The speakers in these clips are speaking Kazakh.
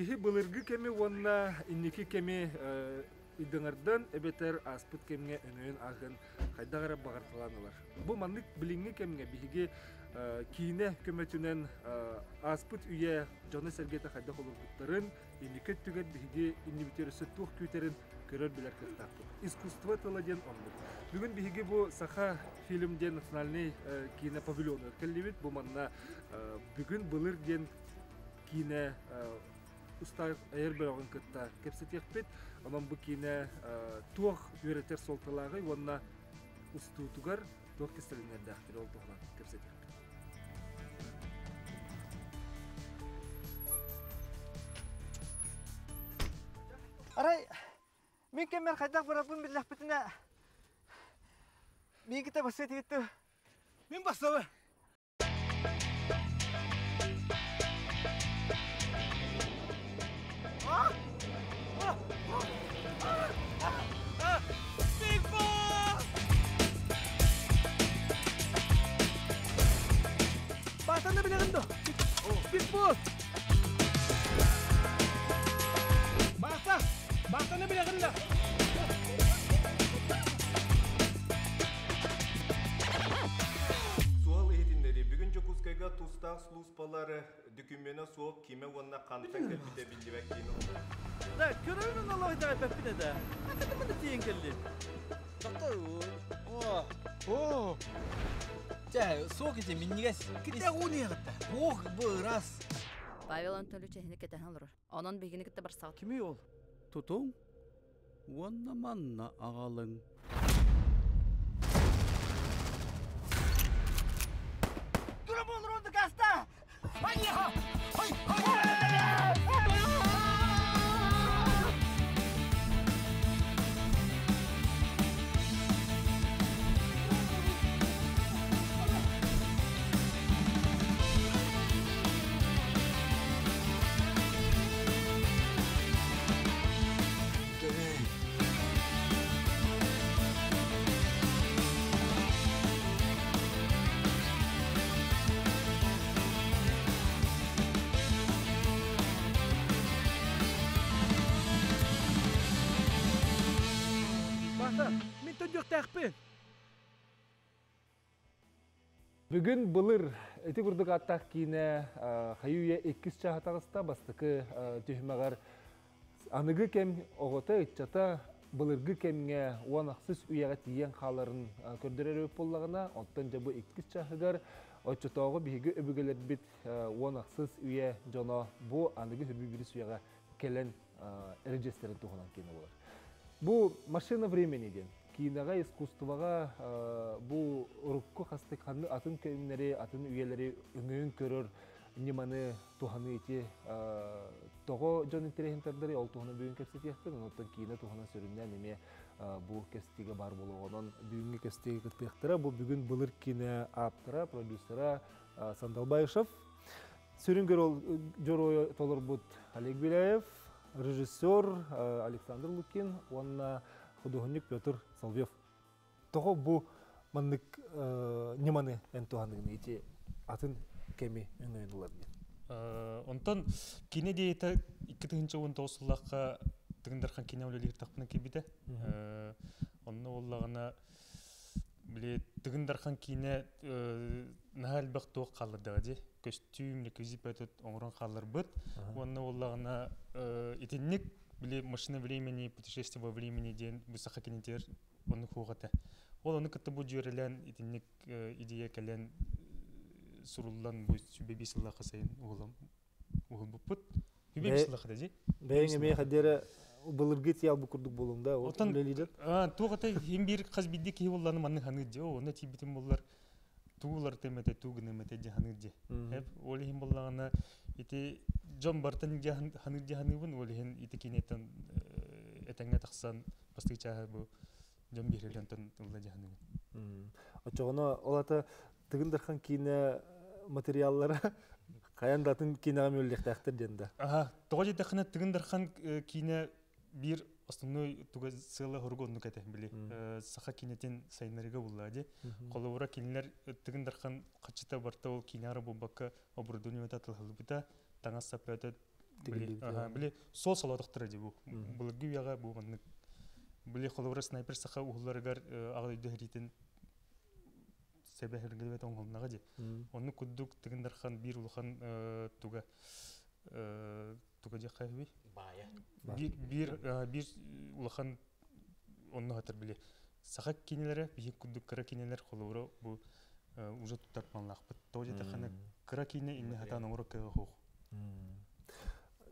кихи былыргы кеми уонна инники кеми э, идыңардан эбетер аспыт кемге агын хайдагара багартыланалар бу маннык билиңи кемге биһиги э, кийине көмөтүнен э, аспыт үйе хайда холурбуттарын иннике түгет биһиги иннибитерүсө тух күйтерин көрөр билер кыттаппыт искусство тыла ден омбут бүгүн биһиги бу саха фильм ден национальный э, кино павильон өткеллибит бу манна э, бүгүн былыр ден кине уста эйр бирогын кытта кепсетекпит онон бу кине туох үйрөтер солталагы онна устуутугар туох кестелинерде ахтер ол тугунан кепсетекпит Арай, мен кемер қайдақ барапын білләқ бітіне. Мен кіте басы етігітті. Мен бастауы. Basah! Basahnya bila dah. Бүгүн жокускайга тустак службалары дүкүмена суок киме вонна кантак кепите билдибек кийин Да, көрөймүн Аллах да пеппине да. Акыды мында тиен келди. Какой О! О! Жа, соок ите миннигес. Ките уни ягытта. Ох, бу раз. Павел Анатольевич әһіне кетен алыр. Онон бигини китте бар саат. Кими ол? Тутуң? Уанна манна ағалың. Баса, Бүгін былыр эти курдук аттак кийине хаюя эккис чахатагыста бастыкы түхмагар аныгы кем огота итчата былыргы кемге уанаксыз уяга тиен халарын көрдөрөр боллагына оттон жабы эккис чахыгар очотоого биһиги өбүгелер бит уанаксыз уя жоно бу аныгы хөбүбүрүс уяга келен эрежестерин тухунан кийине болар Бу машина времени ден. Кинага искусствоға бу рукку хастык ханны атын көймнери, атын үйелери үңөйүн көрөр неманы туханы ити того жон интерехин тардыры ол туханы бүгүн кепсет яхтын, оттон кийина тухана сөрүннән неме бу кестиге бар болгонон бүгүнкү кестиге кыттыктыра бу бүгүн былыр кине аптыра, продюсера Сандалбайышев. Сөрүнгөр ол жорой толорбут Олег Беляев, режиссер э, Александр Лукин, онна художник Петр Соловьев. Того бу маннык э, неманы энтуаныгын ити атын кеми үңөйүн улар ден. Э, Онтон кине дейта 2019 жыллакка тыгындархан кине үлелер тақпына кебиде. Онны оллагына биле тыгындархан кине нахал бак тоқ қалырдығы де. Костюм, реквизит бәтөт оңрон қалыр бұд. Онны оллагына итинник биле машина времени, путешествие во времени ден бұсақа кинетер оны хуғата. Ол оны кытты бұ жүйрелен итинник идея кәлен суруллан бу сүбеби сыллаха сайын уолам. Уол буппут сүбеби Бе- сыллаха да жи Бәйңе ме хаддері былыргы тиял бу курдук болуңда, ол Отан- а тугата хим бир каз бидди ки улланы манны ханы же оны тибитим боллар туулар темете тугны мете же хеп оли хим боллагана ити жон ханы же ханы бун оли хин ити кинетен таксан бастыча бу. Жон бирелен тон улла же ханы Очоғына олата тыгындархан кине материаллары каяндатын кинеға мөллектәқтір денді. Ага, того же тахна тыгындархан кине бир основной туга сыла хоргонну кете били. Саха кинетен сайнарыга буллади. Коловра кинелер тыгындархан качыта барта ол кинара бу бакка оборудование та тылхыл бита таңа сапята Били, ага, били сол салатыктыр ди бу. Булгы яга бу маннык. Били холовра снайпер саха ухларыгар агы дехритен себе хергелбет оңголнага ди. Оны куддук тигиндархан бир улхан туга э, туга же кайби? Бая. Бир бир э, улхан онны хатыр били. Саха кинелере бир куддук кара кинелер холовра бу э, уже туттар планлахпыт. Тоже тахана кара кине инне хатан кыга хух.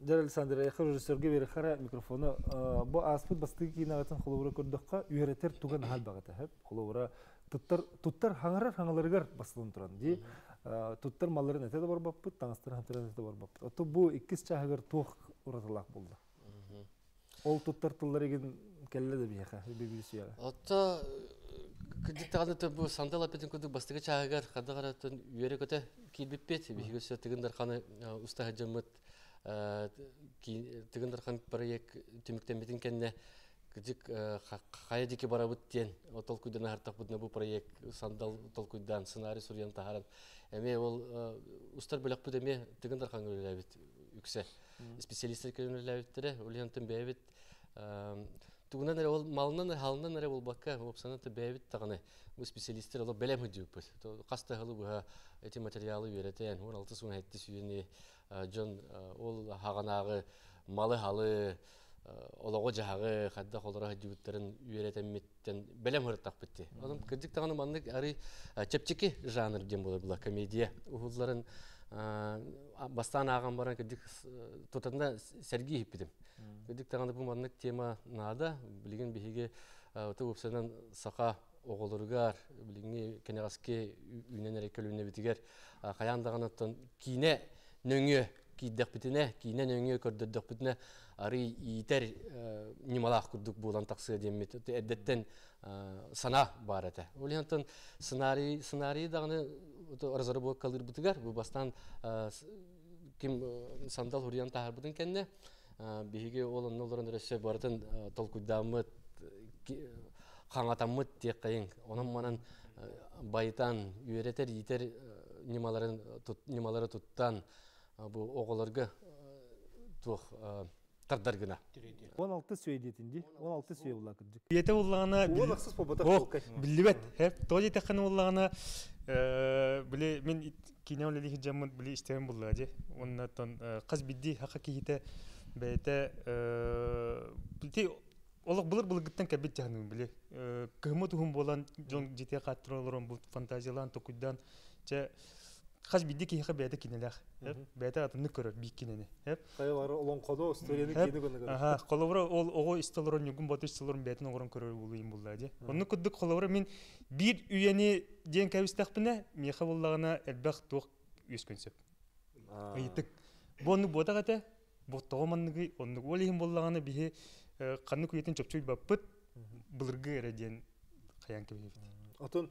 Жар Александр, хожу режиссерге бери хара микрофону. Э, Бу аспыт бастыгы кинагатын холовра көрдөккө үйрөтер туган хал багыта хеп. Холовра туттар туттар хаңарар хаңаларыгар бастылын туран ди. Э, Туттар малларын эте да бар баппыт, таңыстар хантыран эте да бар баппыт. Ото бу иккис чахыгар тух уратылак булды. Ол туттар тылларыгын келле де бияха, бибис яга. Отто кредиттаганы то бу сандал апетин куду бастыгы чаагар хадагара-тын үйөрө көтө килбиппет бихигөсө тыгындар ханы уста хаджамыт тыгындар хан проект түмүктенбетин кенне кыдык кая дики барабыт тен отол куйдан артак бутна бу проект сандал отол куйдан сценарий сурьян тахаран. Эме ол устар бөлөк бут эме тыгындар хан өлөбүт үксе специалисттер келөлөбүттере улянтын бэбит тугунан эре ол малынан халынан эре бол бакка опсана ты бэбит таганы бу специалисттер ол белем хүдүп каста хылы бу эти материалы беретен он алты сун хетти сүйүни жон ол хаганагы малы халы олого жагы хадда холора хадюттерин үйретеммиттен белем хыртак битти онун кырдык таганы маннык ари чепчеки жанр дем болот була комедия. Ухулларын бастан аган баран кырдык тутанда сергей хиппидим кырдык таганы бу маннык тема наада билген биһиге ота упсанан сака эрекелүүне битигер каяндаганаттан кине нөңө кийдекпитине кине нөңө көрдөддөкпитине ары иитер нималаах курдук булан таксы деммит эддеттен сана бар эте. Олентон сценарий сценарий даганы разработка калыр бутыгар. Бу бастан ким сандал хуриан тахарбытын кенне биһиге ол оннолорун ресе бартын толкуйдамыт хаңатаммыт тиек кайын. Онон манан байтан үйретер иитер нималарын нималары туттан бу оголорга тух тардар гына 16 сөйдетинди, 16 сөй була кырдык. Бете уллагана Ол аксыз побата Ох, толкай. билбет. Хеп, тоди таханы уллагана э биле мен кине оле лихи жамын биле истем булла же. Оннан кыз бидди хака кихите бете э билти олық бұлыр бұлыгыттан кәбет жағының біле. Кығымы тұхым болан жон жете қаттырылырын бұл фантазиялан тоқуйдан. Же қаз бидді кейхі бәді кинелях. Бәді атымны көрір бейк кинені. Кай бар олон кодо историяны кені көні Аха, қолыбыра ол оғы исталырын югын баты исталырын бәтін оғырын көрір болуын болды де. Оны күддік қолыбыра мен бір үйені ден кәвістақпіне меха болағына әлбәқ тоқ өскөнсеп. Ыйтык. Бону бодага те, боттого манныгы, онны олихин боллаганы бихи канны күйетін чөпчөй баппыт, былыргы эреден каян кебебит. Отон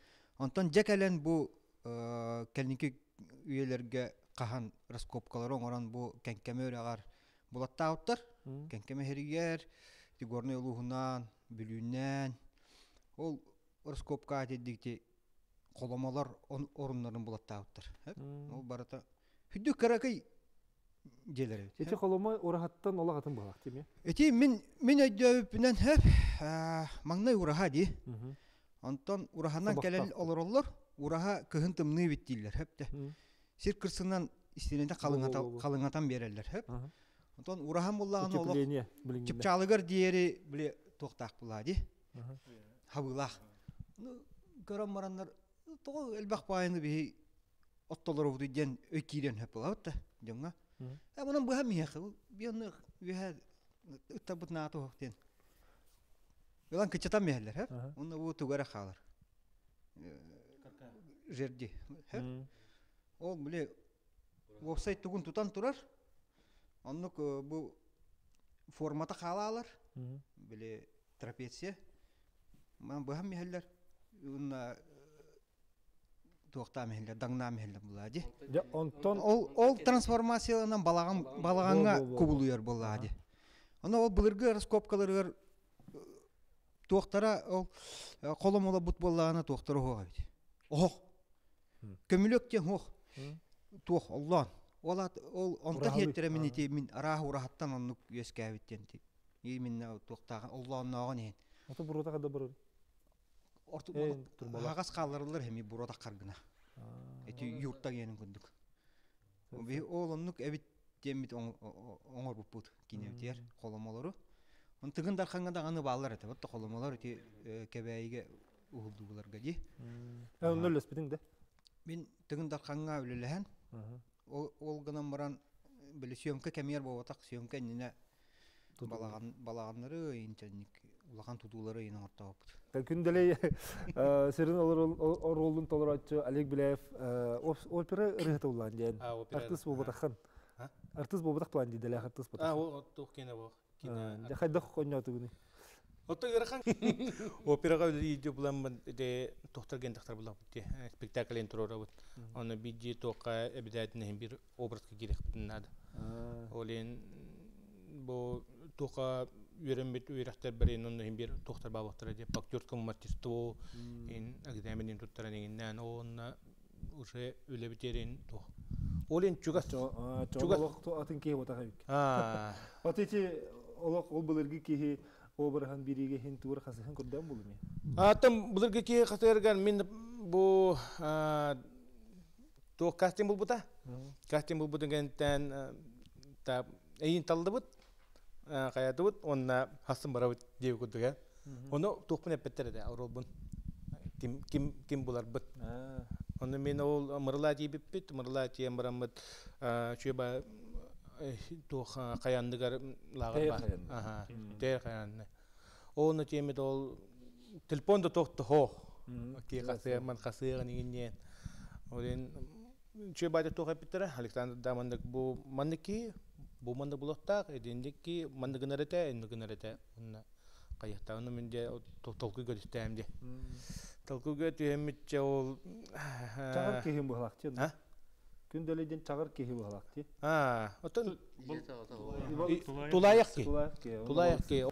онтон жекелен бу келники үйелерге кахан раскопкалар оңорон бу кенкеме өрагар булаттаауттар кенкеме херигер тигорный улуһунан бүлүүнен ол раскопка атеддикти коломолор оруннарын булаттаауттар ол барата хүддүк каракай желер Эти холома урахаттан ола хатын булак тиме. эти мен мен өйдөбүнен хэп маңнай ураха ди. Онтон ураханан келел олороллор ураха кыһын тымны биттилер хэпте сир кырсынан истинете калыңата калыңатан берелер хэп Ага. онтон урахан буллаган билиңгиле. чыпчалыгар диери биле тохтак була ди. Хабылах ну көрөн мараннар тоо элбах байыны би оттолор увду ден өкирен хеп була да жоңга Мгм. а мунан буха мияхы би оны биха утта бут Улан кычатан хеп Ага. онна бу тугара халар жерди М. ол биле вебсайт тугун тутан турар оннук бу формата қалалар біле трапеция. Ман быһам михеллер уна туохта михеллер даңна михеллер булади Я онтон. Ол ол трансформациянан балаган балаганга во. кубулуяр булади. Ана ол былыргы раскопкаларыгар туохтара ол э, коломола бут боллагана туохтара хога бит ох көмүлөк те ох туох оллон ол ол онта хеттере мин ити мин араа урахаттан оннук үескәбиттен ти и мин туохтага оллонногон ен ото бурута када бурун Орту Э, турбалак. хагас калырылар хеми бурода каргына эти юртта кенин күндүк. Ол оннук эбит темит оңор буппут киневтер коломолору он тыгын дарханга да аны баалар эте вот коломолор эти кебейге ухулду буларга ди Өн өлөс битиң да. мен тыгын дарханга үлелеһен ол ол гынан баран биле съемка кемер болотак съемка нене балаган балаганнары интенник улаган тудуулары ин ортоп Күнделей сирин оролдун толорачы Олег Беляев э, оп- опера рыхта улан ден. А, Артист а. болбатахан. А? Артист болбатах туан диделе артист А, болбатах. ол тух кине бо. Я хайдах коньо тугуни. Отто ырахан операга үле булам де тохтар гендахтар булам бит. Спектаклен турора бут. Аны биди тока эбидатне бир образга кирек битнад. Олен бу тока үйренбет үйрәхтер берен онны хим бир тохтар бабактар деп актер комматисту ин академиянин туттара дегеннән онна уже үле битерин тох. Олен чугас. То атын ке бота хайк. А, От эти олок ол былыргы кихи обрахан бириге хин тур хасыхан көрдөн булуми. Атам булырга ки хатырган мин бу то кастинг бул бута. Кастинг бул бутыгантан та эйин талды бут. Каятı бут, онна хасын бара бут деп күдүгә. Оны тохпун эппеттер дә аврол бун. Ким ким ким булар бут. Оны мен ол мырла дип бит, мырла тием барамыт. Тох каяндыгар каянды. Аха, тәйір каянды. Оны темет ол телефонда тохты хо. Ки касы ман касы нигинен. Олен чөба да тохы биттер. Александр Дамандык бу мандыки бу манда булоктак эдендики мандыгынарыта эндыгынарыта. Онна каяқта оны менде толку көрүстәмде. Толкуга түйемитче ол Чагыр кихи бухлак Күнделейден чагыр ти. А, отон тулаяк ки. Тулаяк ки.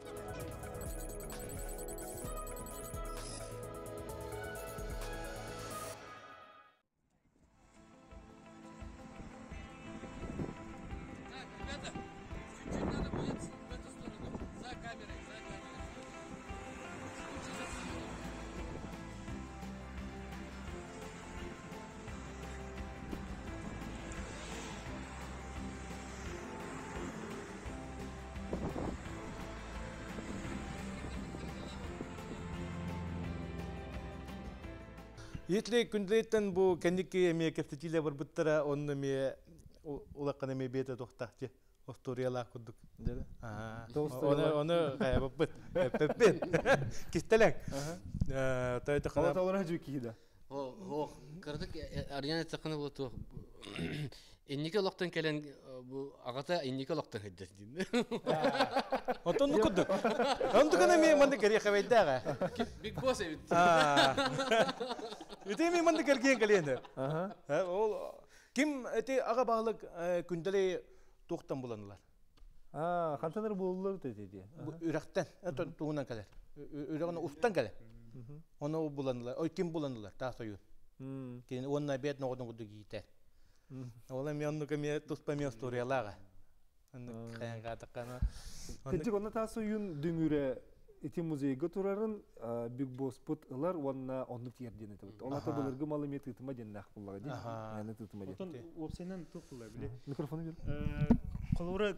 Если күнделеттен бу кендикке ме кептетиле бар буттара онны ме улаккана ме бете тохтахти. Осториялар кудук. Аа. Оны оны кая бит. Пеппен. Кистелек. Кана. кихи да. О, о, арьяна булу ту. Иннике локтан келен бу агата иннике локтан хеддес дин. Отон кудук. Онду кана ме манды кери хавайдага. Биг босс эбит. Аа. Ите ме манды керген календе. Ага. Ә, Ол ким эти ага баглык күнделе тохтан буланылар. А, кантаныр булулар деди. Бу үрәктән, әтен тугынан калар. Үрәгәне уфтан калар. Оны буланылар. Ой ким буланылар? Та сою. Мм. Кен онна бет ногодон гуду гите. Ола мен онны кеме туспа мен сториялага. Онны каян гатакана. Кеҗик онна тасы юн дүңүрә ити музейга турарын биг босс пут ылар онна онны тиерден этеп. Онна та булыргы малымет тытыма деннах буллага ди. Аха. Яны тытыма ди. Отон опсенен тукула биле Микрофону бер. колура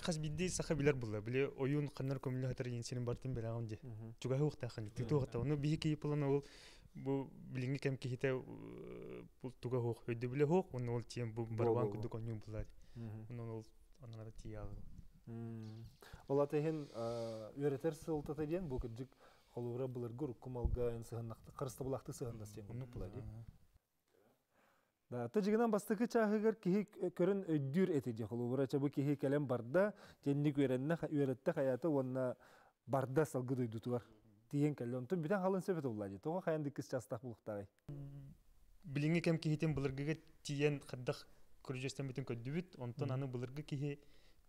хас бидди саха билер була биле оюн каннар көмүлө хатар енсенин бартын берагам же чуга хук тахан титу хата оны бихи плана ол бу билинги кем ки хите бул туга өйдө биле ол бу барбан коню булар ол анара тия Ола бу кеҗик холура булыргы рукумалга ин сыгыннакты кырысты булакты сыгыннас ден. Уну була ди. Да, жигинан бастыкы кихи көрін өйдүр эти же холу бурача бу кихи келем барда женник үйренне үйретте хаята онна барда салгы тиен келе онтон бүтен халын уллади тога хаян диккис частах булуктагай билиңи кем кихитен былыргыга тиен кырдах көрүжөстен бүтүн көдүбүт онтон аны былыргы кихи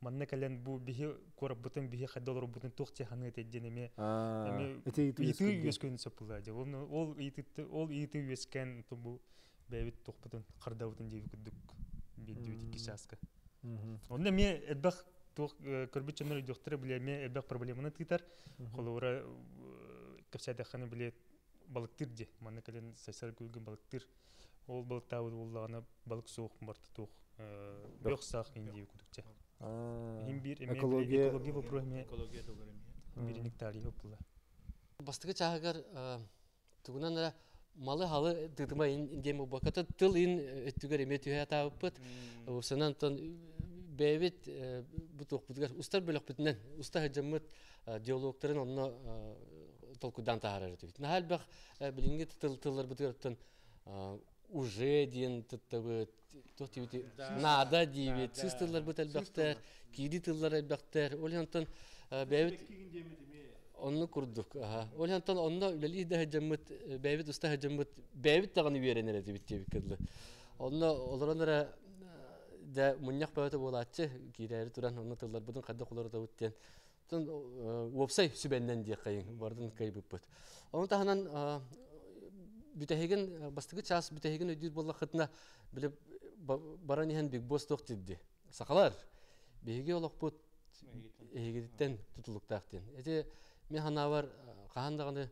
манна хаддалар бутун тух теханы тедден эме эме эти ыйты үескөн сопула же ол онда эдбах проблеманы капсадаханы биле балыктыр же манна кален сасар күлгөн балыктыр. Ол балыктабы уллагана балык суук барты тух бök сак индиби күдүкче Им бир эме Экология- экология вопрос эме Экология тугар эме. бириник тарихи була. бастыгы тугунан эре малы халы тытыма индем баката тыл ин өттүгөр эме түйө атабыппыт усанан тон бэбит бутук бутгар устар бөлөк бүтүнен уста хаджаммыт диалогтарын онно толкудан таарар дебит нахал бах билинги тыл тыллар бутгартан уже диен тыттабыт то тибити нада дибит сыз тыллар бут албактар киди тыллар албактар олянтон бэбит онну курдук аха. Олянтон онно үлели да хаджаммыт бэбит уста хаджаммыт бэбит таганы үйренер дебит дебит кыдлы онно олоронара да муньяк бәвәте болатчы кирәре туран онны тыллар будын кадда кулары да үттен тон вопсай сүбәннән ди кайын бардын кай буппут оны таханан бүтәһеген бастыгы час бүтәһеген өйдүр болла хытна билеп баран иһен биг бос тох дидди сакалар беге олокпут эгидиттен тутулуктаактен эти мен ханавар каһандаганы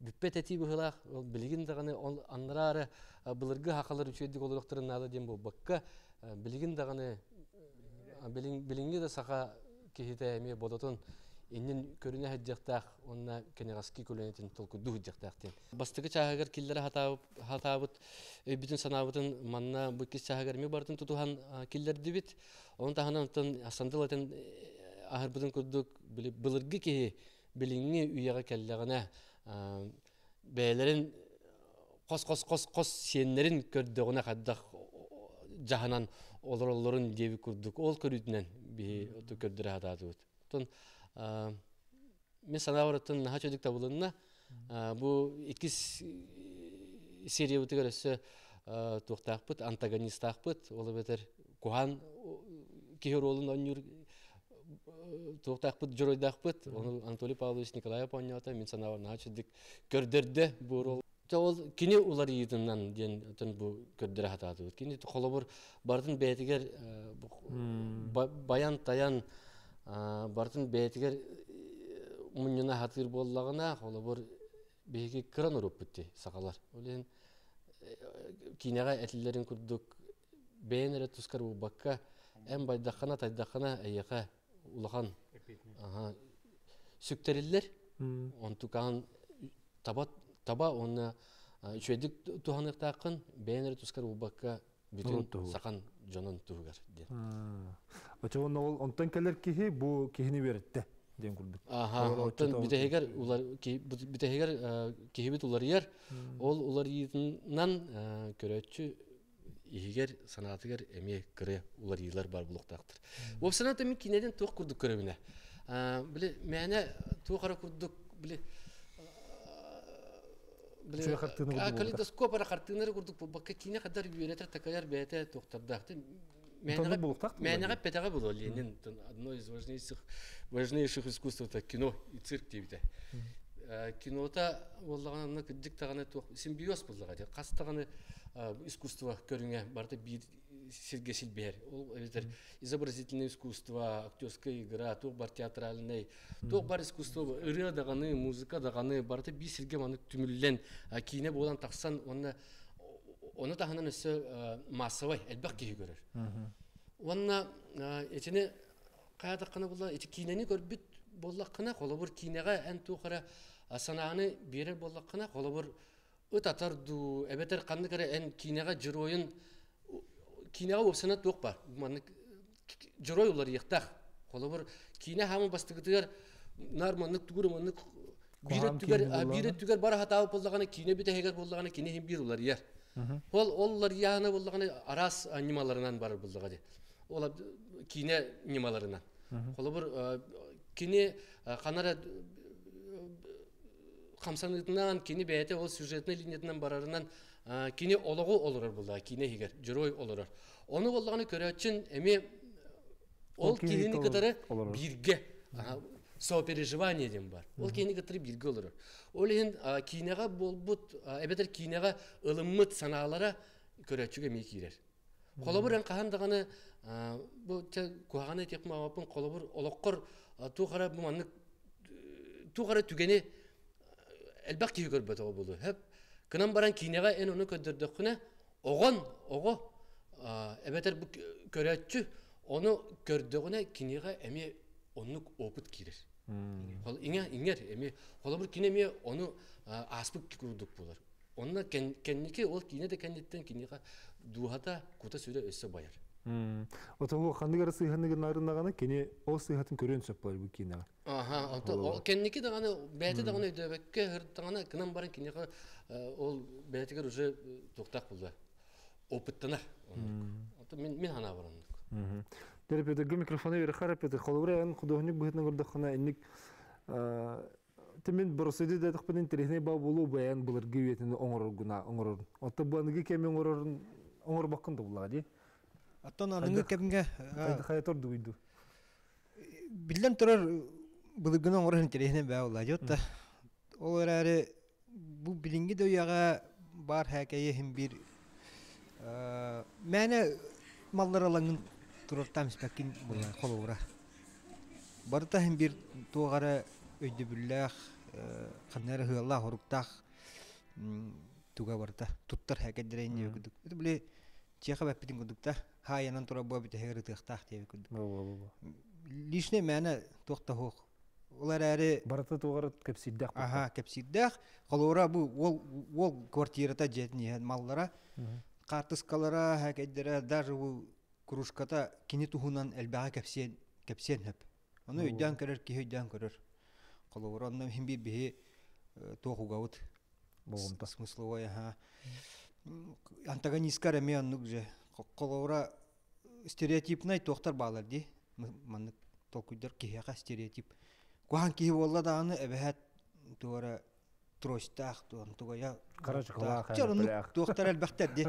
бүппет эти быһылаах ол билигин даганы ол аннарары былыргы хакалар үчөйдик олорохторун наада дем бу бакка билигин даганы билинги да кихите эме бодотун иннин көрүнө хаджактаах онна кенегаски күлөнетин толкуду хаджактаактен бастыгы чаагар киллер хатаабыт хатаабыт бүтүн санаабытын манна бу кис чаагар ми бартын тутухан киллер дибит. Онун таханан тон асандыл этен ахырбытын курдук былыргы киһи билиңи үйяга келлегана бээлерин кос кос кос кос сиеннерин көрдөгүнө каддах жаһанан олороллорун деби курдук. Ол көрүүтүнен би оту көрдүрө хатаатыбыт тон мен санаабыратын наха чөдүк табылынна бу икки сериябытыгар өссө туктаакпыт антагонистаакпыт ол бетер кухан кихи ролун оннюр туктаакпыт жоройдаакпыт ону анатолий павлович николаев понята мен санаабар наха чөдүк көрдөрдө бу рол ол кини улар иитиннан диэн тон бу көрдөрө хатаатыбыт кини холобур бардын бээтигер баян таян бартын бээтигер муньюна хатыр боллагына холобур биһиги кыран уруппутти сакалар олен кинега этилерин курдук бээнере тускар бакка эм байдахана тайдахана эйяка улахан. Сүктериллер. Онтукан таба таба онна үчөйдик туханыктаакын бээнере тускар убакка бүтүн сакан жонун тугар дер Очо онно ол онтон келер кихи бу кихини беретте ден курбут. Аха, онтон битehegер улар битehegер кихибит улар яр. Ол улар йитнан көрөчү игер санатыгер эме кыре улар йылар бар булуктактыр. Ол санаты мен кинеден тук курдук көрөмүнө. Биле мене тук кара курдук биле болуктар. калейдоскоп ара картинары курдук бакка кине кадар үйрөтер такаяр бете токтардакты. Менега петага было Ленин одно из важнейших важнейших искусств это кино и цирк дебите. Кинота боллаган кыдык таганы симбиоз буллага де. Кастаганы искусство көрүңө барда бир Сергей Сильбер. Ол это изобразительное искусство, актерская игра, то бар театральный, то бар искусство, ыры даганы, музыка даганы, барда бир Сергей маны түмүллен кине болан таксан, оны оны таханан өссө массовый элбак киһи көрөр. Онна этине каядаккана була эти кинени көрбүт боллаккана холобур кинега эн тухара санааны берер боллаккана холобур ыт атарду эбетер канды кере эн кинега жыроюн кинега опсана тук бар. Маны жырой улар яктах. Холобур кине хамы бастыгытыр нарманны тугур маны бире түгер бире түгер бара хатабы боллаганы кине бите хегер боллаганы кине хим бир улар яр. Ол оллар яны буллаганы арас анималарынан бар булдыга ди. Ол кине анималарынан. Колы бер кине канара хамсанытынан кине бәйте ол сюжетный линиятынан барарынан кине ологу олорор булда кине хигер герой олорор. Оны буллаганы көрөчүн эми ол Ол кине кинени кытары бирге сопереживание дем бар. Ол кытары бирге олорор. Ол ен кинега болбут эбетер кинега ылыммыт санаалара көрөчүгө ми кирер. Колобур эн кахандаганы бу куаганы тек мабапын колобур олоккор ту кара бу маннык ту кара түгени элбак ки көрбөт о болу. Хеп кынан баран кинега эн ону көдөрдөкүнө огон ого эбетер бу көрөчү оны көрдөгүнө кинега эми оннук опыт кирер. Хол иңе иңер эми холобур кине эми оны аспык курдук болар. Онна кенники ол кине де кеннеттен кинега дуhata кута сүрө өссө баяр. Отого хандыгар сыйханыгы нарынаганы кене ол сыйхатын көрөн сөп бар бу кинега. Аха, ол кенники даганы бәте даганы өдөбекке хыртаганы кынан барын кинега ол бәтегер уже токтак булды. Опыттана. Мен мен хана барам. Микрофону бери карап эдер холобураган художник быһытна гордохна инник Темен борсыды да тахпын интересный ба болу баян да була ди. Оттон аныгы кемге Кайда хаятор дуйду. билен турар былыгын оңор интересне бә ула жотта. Ол бу бар хәкәйе һәм бир мәне маллар алаңын турар тамспакин була холура. Барта һәм бир тугара өйдө бүлләх ханнары хыалла хоруктах туга барта туттар хәкәдерәйне юкдук. Бу биле чеха бәппитин гудукта хаянан тура бу бите хәгәр тыхтах гудук. Лишне мәне тохта хох. Олар әрі Барата тугара кепсиддах. Аха, кепсиддах. Холора бу ол ол квартирата жетни маллара. Картыскалара хәкәддәре даже бу кружката кини тухунан әлбәгә кепсен кепсен хәп. Аны өйдән керер ки өйдән керер. Холора аны һәм би бе тохугаут. Болгонта. Смысловая ха. Антагонистка реме аннук же. Холора стереотипный тохтар балар ди. Манны толкуйдар киһәгә стереотип. Кухан киһи болла дааны эбәһәт туара тростах туан тугая Кара чокола Чорнук тохтар әлбәхтәр ди.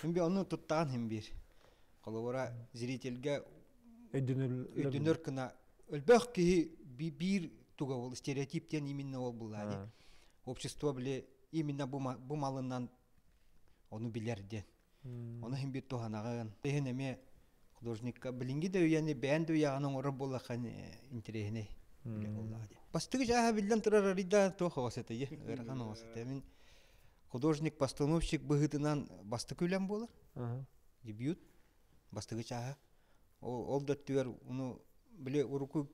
Хим би аны туттаган хим бир. Колора зрительгә Өдүнөр өдөнөр кына әлбәх киһи би- бир туга ол стереотиптен именно ол була ди. Общество биле именно бу ма- бу малыннан оны билер ди. Оны хим бир туханаган. Бехен эме художникка билинги дә яни бән дә ягының оры була хан интересне. Бастыгы жаха билден турар рида то хавасыты е. Гырхан хавасыты. Мин художник постановщик быгытынан басты күләм булыр. Дебют бастыгы жаха. Ол ол да түер уну биле уруку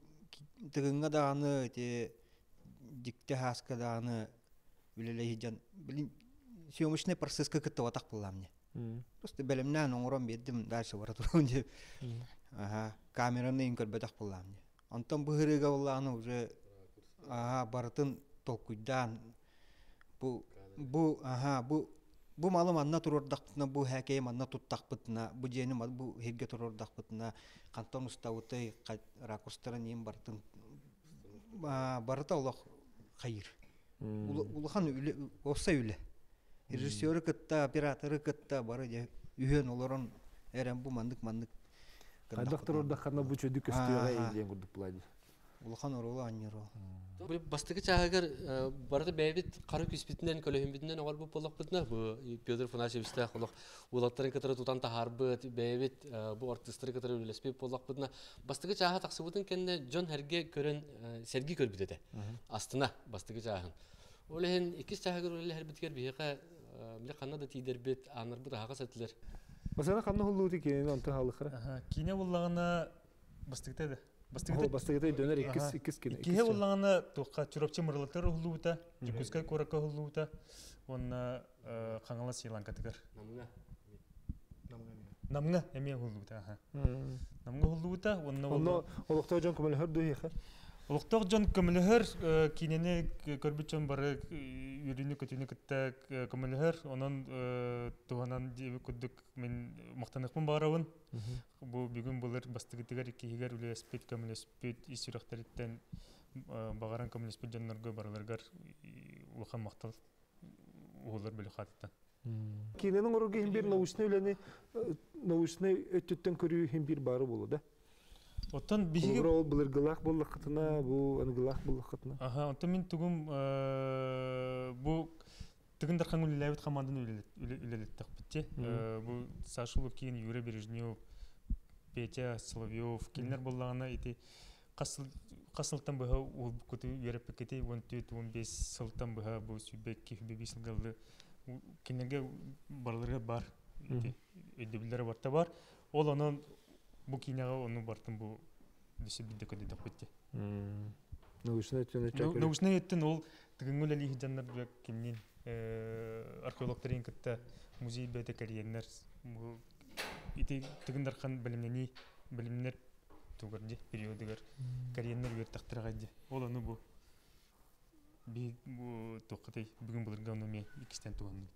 тыгынга да аны те дикте хаска да аны биле хиҗан билин съемочный процесска кытта так булам мне. Просто белемнән оңром беддим дальше бара турам дип. Ага, камераны инкер бетак булам мне. Антон быһырыга улланы уже ага бартын толкуйдан бу бу ага бу бу малым анна турордакпытына бу хәкәй манна туттакпытына бу жени бу херге турордакпытына кантон уставыты ракурстарын ем бартын барыта улах хайыр. Улахан оса үле режиссеры кытта операторы кытта бары же үйөн олорон эрен бу мандык мандык хана бу чөдүк Ага. көстүгө ийген курдук улахан оролу аннеро Бу бастыгы чагыр барды бәбит кары күспитинен көлөһүн битинен огар бу болак битне бу Петр Фанасьевич та холок улаттарын тутан тахарбыт бәбит бу болак битне бастыгы чага таксыбытын кенне Джон Херге көрөн серги астына бастыгы чагын икис канна да бу кине. Бастыгытай дөнер икис икис кене. Киһе буллагана туққа чурапчы мырлатыр хуллуута, жукускай корака хуллуута, онна каңала силанка тигер. намына Намга эме хуллуута, аха. Намга хуллуута, онна Онно олокто жон көмөл хөрдү хиха. Олуқтоқ жон көміліғір кейнені көрбітчен бары үріні көтіні күтті көміліғір, онын туғанан күдік мен мақтанықпын бағарауын. Бұл бүгін бұлыр бастығытығар кейгер үлеспет көмілеспет исүрақтарыттен бағаран көмілеспет жонларға барыларғар ұлақан мақтал ұғылар бөлі қатыттан. Киненің орырға химбир научный үләне научный өттөттен көрүү химбир бары болу да. Оттан биһиги ол. Аха, оттан мен бу тыгындар хан үлеләбит командан үлелеттек битте. Бу Сашулов кийин Юрий Бережнев, Петя Соловьев килнер боллагана ити касыл касылтан быха ул күтү йөреп кетти 14-15 сылтан быха бу сүбек кифбе бисилгалды кинеге барларга бар барта бар. Ол анан бу кинега onu бартын бу дисе бидде көдө деп кетти. Научный еттен ол тыгыңгөл әлі жандар бек кимнин археологтар кытта музей бәте карьернер ити тыгындар хан билимнени билимнер тугар же периодыгар карьернер бер тактырга же ол аны бу би бу токатай бүгүн булырга мен икистен туган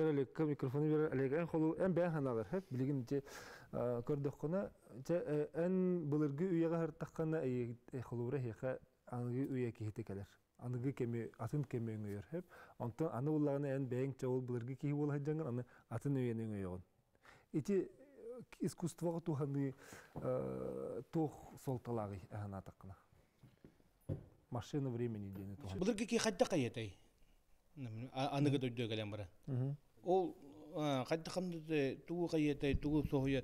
Дәрәлеккә микрофоны бер әлегән холу ән бән ханагыр һәп билеген те көрдөх кына те ән булыргы уяга хар таккана э холура хеха аңгы уя кихите келер. Аңгы кеме атын кеме ңөйөр һәп антын аны уллагына ән бәң чавыл булыргы кихи бул хаҗаңган аны атын уяны ңөйөгөн. Ити искусствога туханы тух солталагы әһана таккана. Машина времени дене тух. Булыргы ки хадда каятай. Аныгы дөйдө келем бара. Ол кадда камды тугу каятай тугу сохуя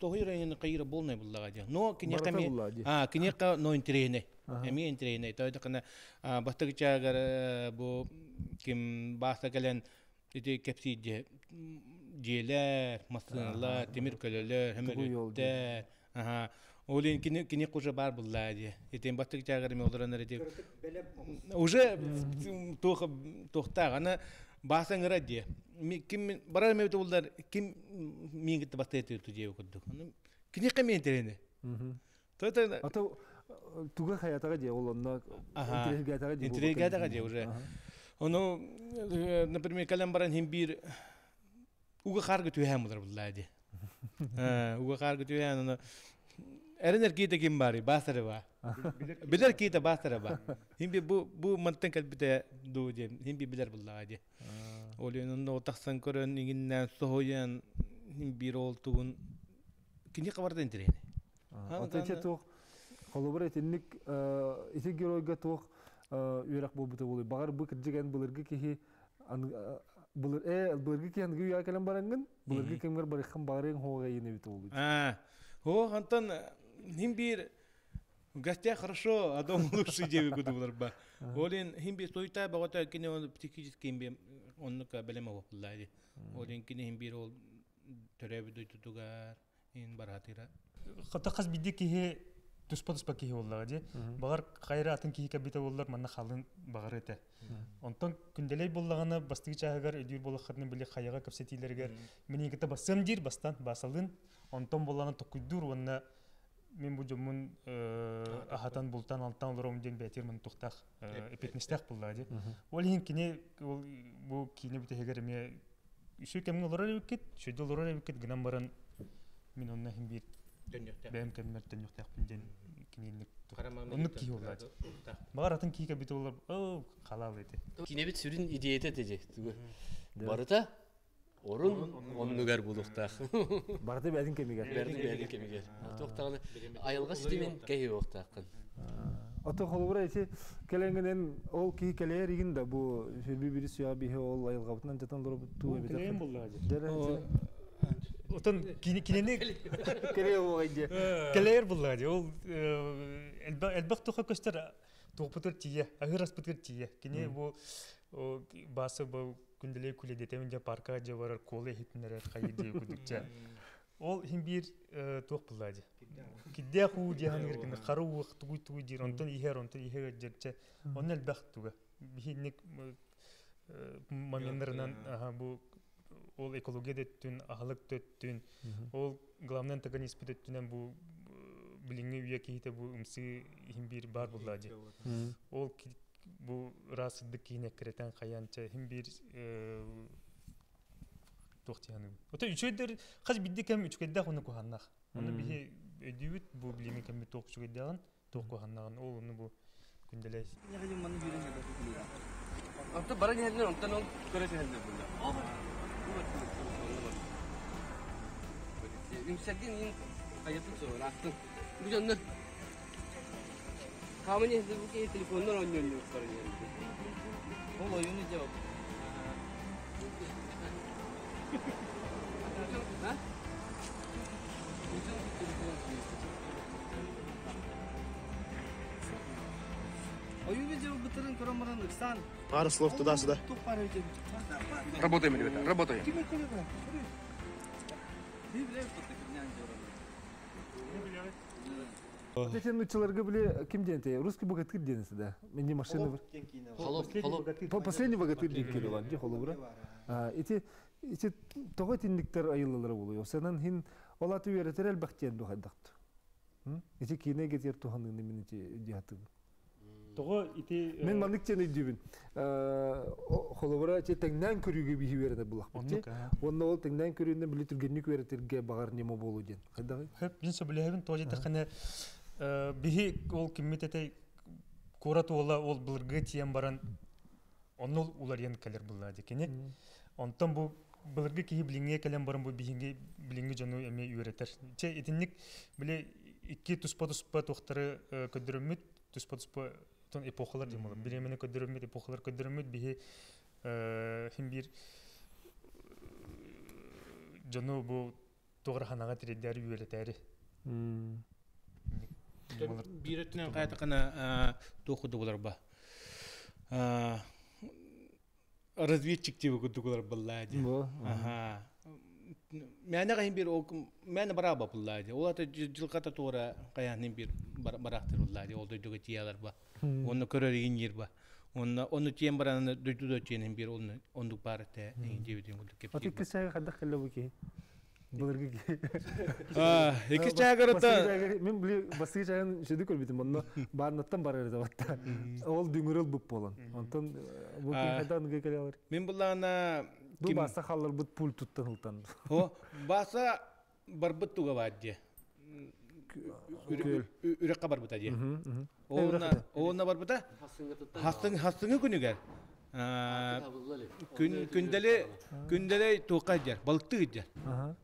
сохуя районы кайра болмай буллага же. Но кине каме а кине ка но интерене. Эми интерене. Тойда кана бастыгычагар бу ким баса келен ити кепси же желер, масыналар, темир көлөлөр, хемерүттер. Аха. Олин кине кине кужа бар булла ди. Этен баттык жагыр ме олоранар ди. Уже тох тохта гана басаңыра ди. Ким барар ме булдар ким мин гитте батты эти кеме интерене. То Ата туга хаятага же ол онна интерегатага же. Интерегатага же уже. Оно например калам баран хим бир уга харгы түйәм булар булла ди. Уга харгы түйәм аны Эренер кийте ким бари, басары Билер кийте басары ба. Химби бу бу мантен калбите ду же. Химби билер булла же. Олен но тахсан көрөн игиннен сохоян химби рол тугун кини кабарда интерене. Ата тух холобра тинник ити геройга тух үйрак болбута болой. Багар бу киржеген булыргы кихи булыр э булыргы кихи ангы уя келен барангын. Булыргы кемгер барыхан багарын хога йене бит болду. А, О, Антон, химбир гостя хорошо, а дом лучше девы году буларба. Олин химби сойта багата кине он психически химби он ка белема ваплади. Олин кине химбир ол төрөбү дой тутугар ин баратыра. Хата каз бидде кихе туспа туспа кихе боллага же. Багар кайра атын кихе кабита боллар манна халын багар эте. Онтон күнделей боллаганы бастыгы чагар өдүр боллахарны биле хаяга кепсетилергер. Мени кете басым дир бастан басалын. Онтон болланы токуйдур онна мен бу жомун ахатан бултан алтан олором ден бетер мен тухтах эпетнестах булла ди. Ол хин кине ол бу кине бите хегер ме үшү кемге олора бикет, шөйдө олора бикет гынан баран мен онна хин бир бәм кеммер төньяктак ден киненник Онны ки олла. Багар атын кийге бите олар, о, халал эти. Кине бит сүрүн идеяте теже. Барыта? Орун оннугар булуктах. Барды бәдин кемигер. Бәрдин бәдин кемигер. Токтаганы айылга ситимен кеһи октакын. Ата холбура эти келенгенен ол ки келер игин да бу фирби бири суя бихе ол айылгабытынан жатан дурып туу эбит. Келем булла. Отон кинени келе ойде. Келер булла. Ол элбак тоха көстөр тоқпытыр тие, агыр аспытыр тие. Кине бу басы бу күнделей күледетемин же парка же барар колы хитнер хайыр же күдүкче. Ол хим бир тоқ буллади. Кидде ху жахан геркен хару вак тугуй тугуй жер онтон ихер онтон ихер жерче. Он элбак туга. Бихинник моменттарынан аха бу ол экология дөттүн ахылык дөттүн ол главный антагонист дөттүнен бу билиңи үйе кихите бу умсы химбир бар буллади ол ки- бу расыдык кийине керетен каянча химбир тохтияны ото үчөйдер хаз бидди кем үчкөйдэ хуну куханнах оны Мм. бихи өдүбүт бу билими кем тох үчкөйдаган тох куханнаган ол уну бу күнделес Онто бара нерден онтон ол көрөсө хелде булда. 가만히 핸드폰 게임 들고 오늘 언니 언니 거든요 뭐뭐 유니죠 Видеовбутырын көрөмөрөн Иксан. Пару слов туда-сюда. Работаем, ребята, работаем. Тетен училарга биле ким денте? Русский богатырь денеси да. Менде машина бар. Холоп, холоп. По- Последний богатырь деп келе бар, же холобура. А, ити ити тога тиндиктер айыллары болуyor. Сенен хин олаты үйретер элбактен ду хайдакты. Ити кине кетер туханын мен диаты. мандык чен үйдүбүн. Холобура ити теңнен көрүүгө булак. Онда ол теңнен биле багар болуу ден. Хөп тоже тахана биһи ол кимметете курат ола ол былыргы тиен баран оннол улар ен калер булла декене. Онтон бу былыргы киһи билиңе кален баран бу биһинге билиңге жону эме үйрәтер. Че итинник биле икки туспа туспа тохтары көдөрөмүт туспа туспа тон эпохалар дем болот. Бире мене көдөрөмүт эпохалар көдөрөмүт биһи хим бир жону бу тоғырханаға тиреддер үйрәтәри. Биретинен кайта кана тохуду булар ба. Разведчик тиби куду булар буллади. Бо. Ага. Мәне гайын бир ол мәне бараба буллади. Ол ата жылката тора каянын бир барактыр буллади. Ол дөйдөгө тиялар ба. Оны иңир ба. Оны оны тиен бараны дөйдүдө тиенин бир ондук те кеп. Келе А, эки чагарыта Мен биле басыгы чагын шеди көрбүтүм. Монда барнаттан бар эрде батта. Ол дүңүрөл буп болон. Онтон бу ки А. хайдан ге келе алар. мен булана Ду баса халлар бут пул туттан хылтан. О, баса барбыт туга бадди. Үрекка барбыта. Оона оона барбыта. Хастың хастыңы күнүгер. Күн күнделе күнделе тука дер, балыкты дер.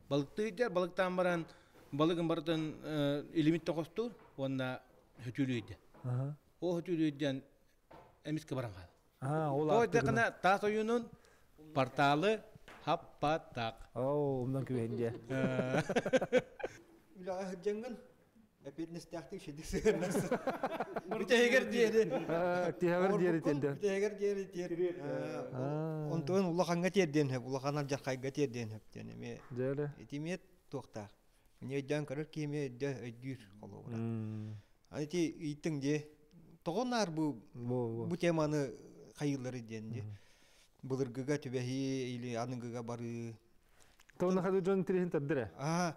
Балыкты дер, балыктан баран балыгын бартын элемент токосту, онда хөтүлүү дер. О хөтүлүү ден эмиске баран кал. А, ол Той декана тас оюнун порталы хаппатак. Оо, умдан күбенде. Үлага Эпет нестяхтык шедик сыгырнас. Битегер диери. Тиһагыр диери тенде. Битегер диери тиер. Онтон улаханга терден хеп, улаханар жакайга терден хеп дене ме. Жэле. Этимет тохта. Мне дан карар кеме дэ өдүр холобра. Ати иттин де. Тогонар бу бу теманы кайылары денде. Булыргыга түбәһи или аныгыга бары. Таддыра. Аа.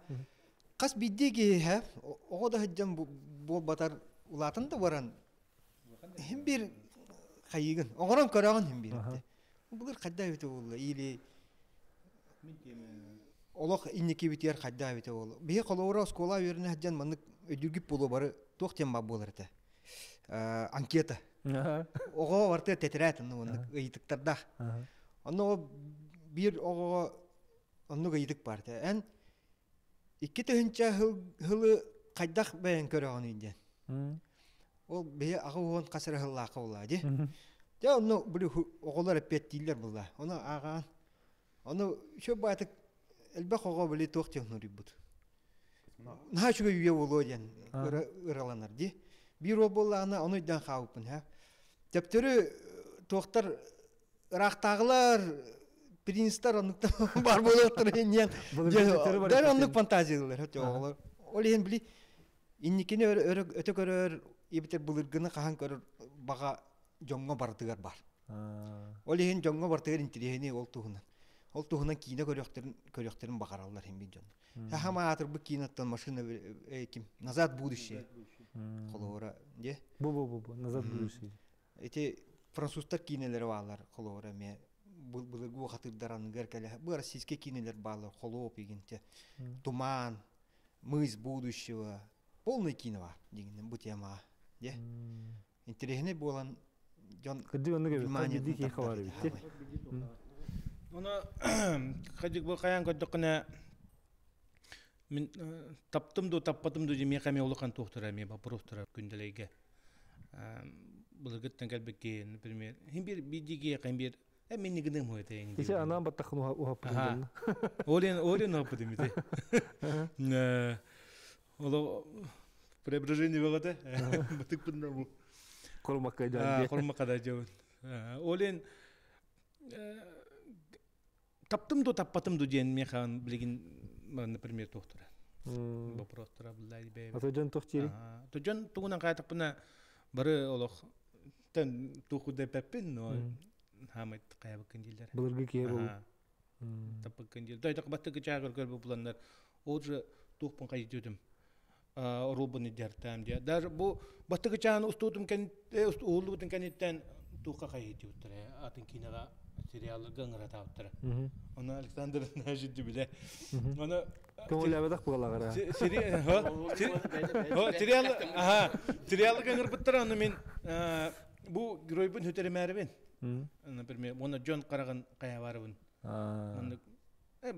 Кас биддеги ха. Ого да хаджам бу батар улатын да баран. Хим бир кайыгын. Огорон көрөгөн хим бир. Булыр кадда бите бул или Олох иннеки битер кадда бите бул. Бие колора школа верне хаджан манык өдүргүп болу бары тохтем ба болар та. Анкета. Ого варте тетрат ну ыйтыктарда. Оно бир ого онну гыйдык бар та. Эн икки төһүнчә хылы кайдах бәйен көрөгөн үйден. Ол бие агы уон касыр хыллаакы була ди. Жа онну бир оголар эппет дилер була. Оны аган. Оны шо батык элбек ого били тох технорибут. Наха шуга үйе болу ден ыраланар ди. Бир ол боллағына оны үйден қауыппын, ха. Тептері тоқтар ырақтағылар, принстар онықтан бар болу отыр енен. Дәр онық фантазиялар, өте оғылар. Ол ен білі, инникені өте көрір, ебітер бұлыргыны қахан көрір, баға жоңға бардығар бар. Ол ен жоңға бардығар интерегені ол туғынан. ол туһунан кине көрөктерин көрөктерин бакараллар хим бит жон хама атыр бу кинаттан машина э, ким назад в будущее холора де бу бу бу назад в будущее эти французтар кинелери баалар холора ме былыгу хатырдар аныгар келе бу российский кинелер баалар холоп игенте туман мыс будущего. Полный кино бар деген бу тема де интересный болан жон внимание Оны хадик бу каян көддөк кына мен э, таптым ду таппатым ду деме каме улакан тохтара ме вопростара күнделеге. Булгыттан калбекке, например, хим бир бидиге кайм Э мен нигдем хой тейин. Кеше анан баттахын ухап Ага. Олен олен опыт эмите. Э Оло преображение багата. Бутык бунда бу. колмакка А, жан Колма када жабын. Олен таптым ду таппатым ду ден мен хан билген, например, тохтара. Вопростара булай бе. ато жан тохчери То жон тугунан кайтып бары олох тен тухуде пеппин, но хамайт каябы кендилер. былыргы кие болуп Таппы кендил. Дай так батты кычагыр көрбү буландар. Ол же тухпун. Рубаны дертам dia. Даже бу батты кычагын устутум кен уулубутун кенеттен тухка кайып жүттүр. Атын кинага сериалы гыңыра таптыр. Оны Александр Нажидди биле. Оны көңүлөбедак бугалагара сериал аха сериал гыңыр буттар аны мен бу геройбун. Например, оны Джон караган кая барыбын. Оны э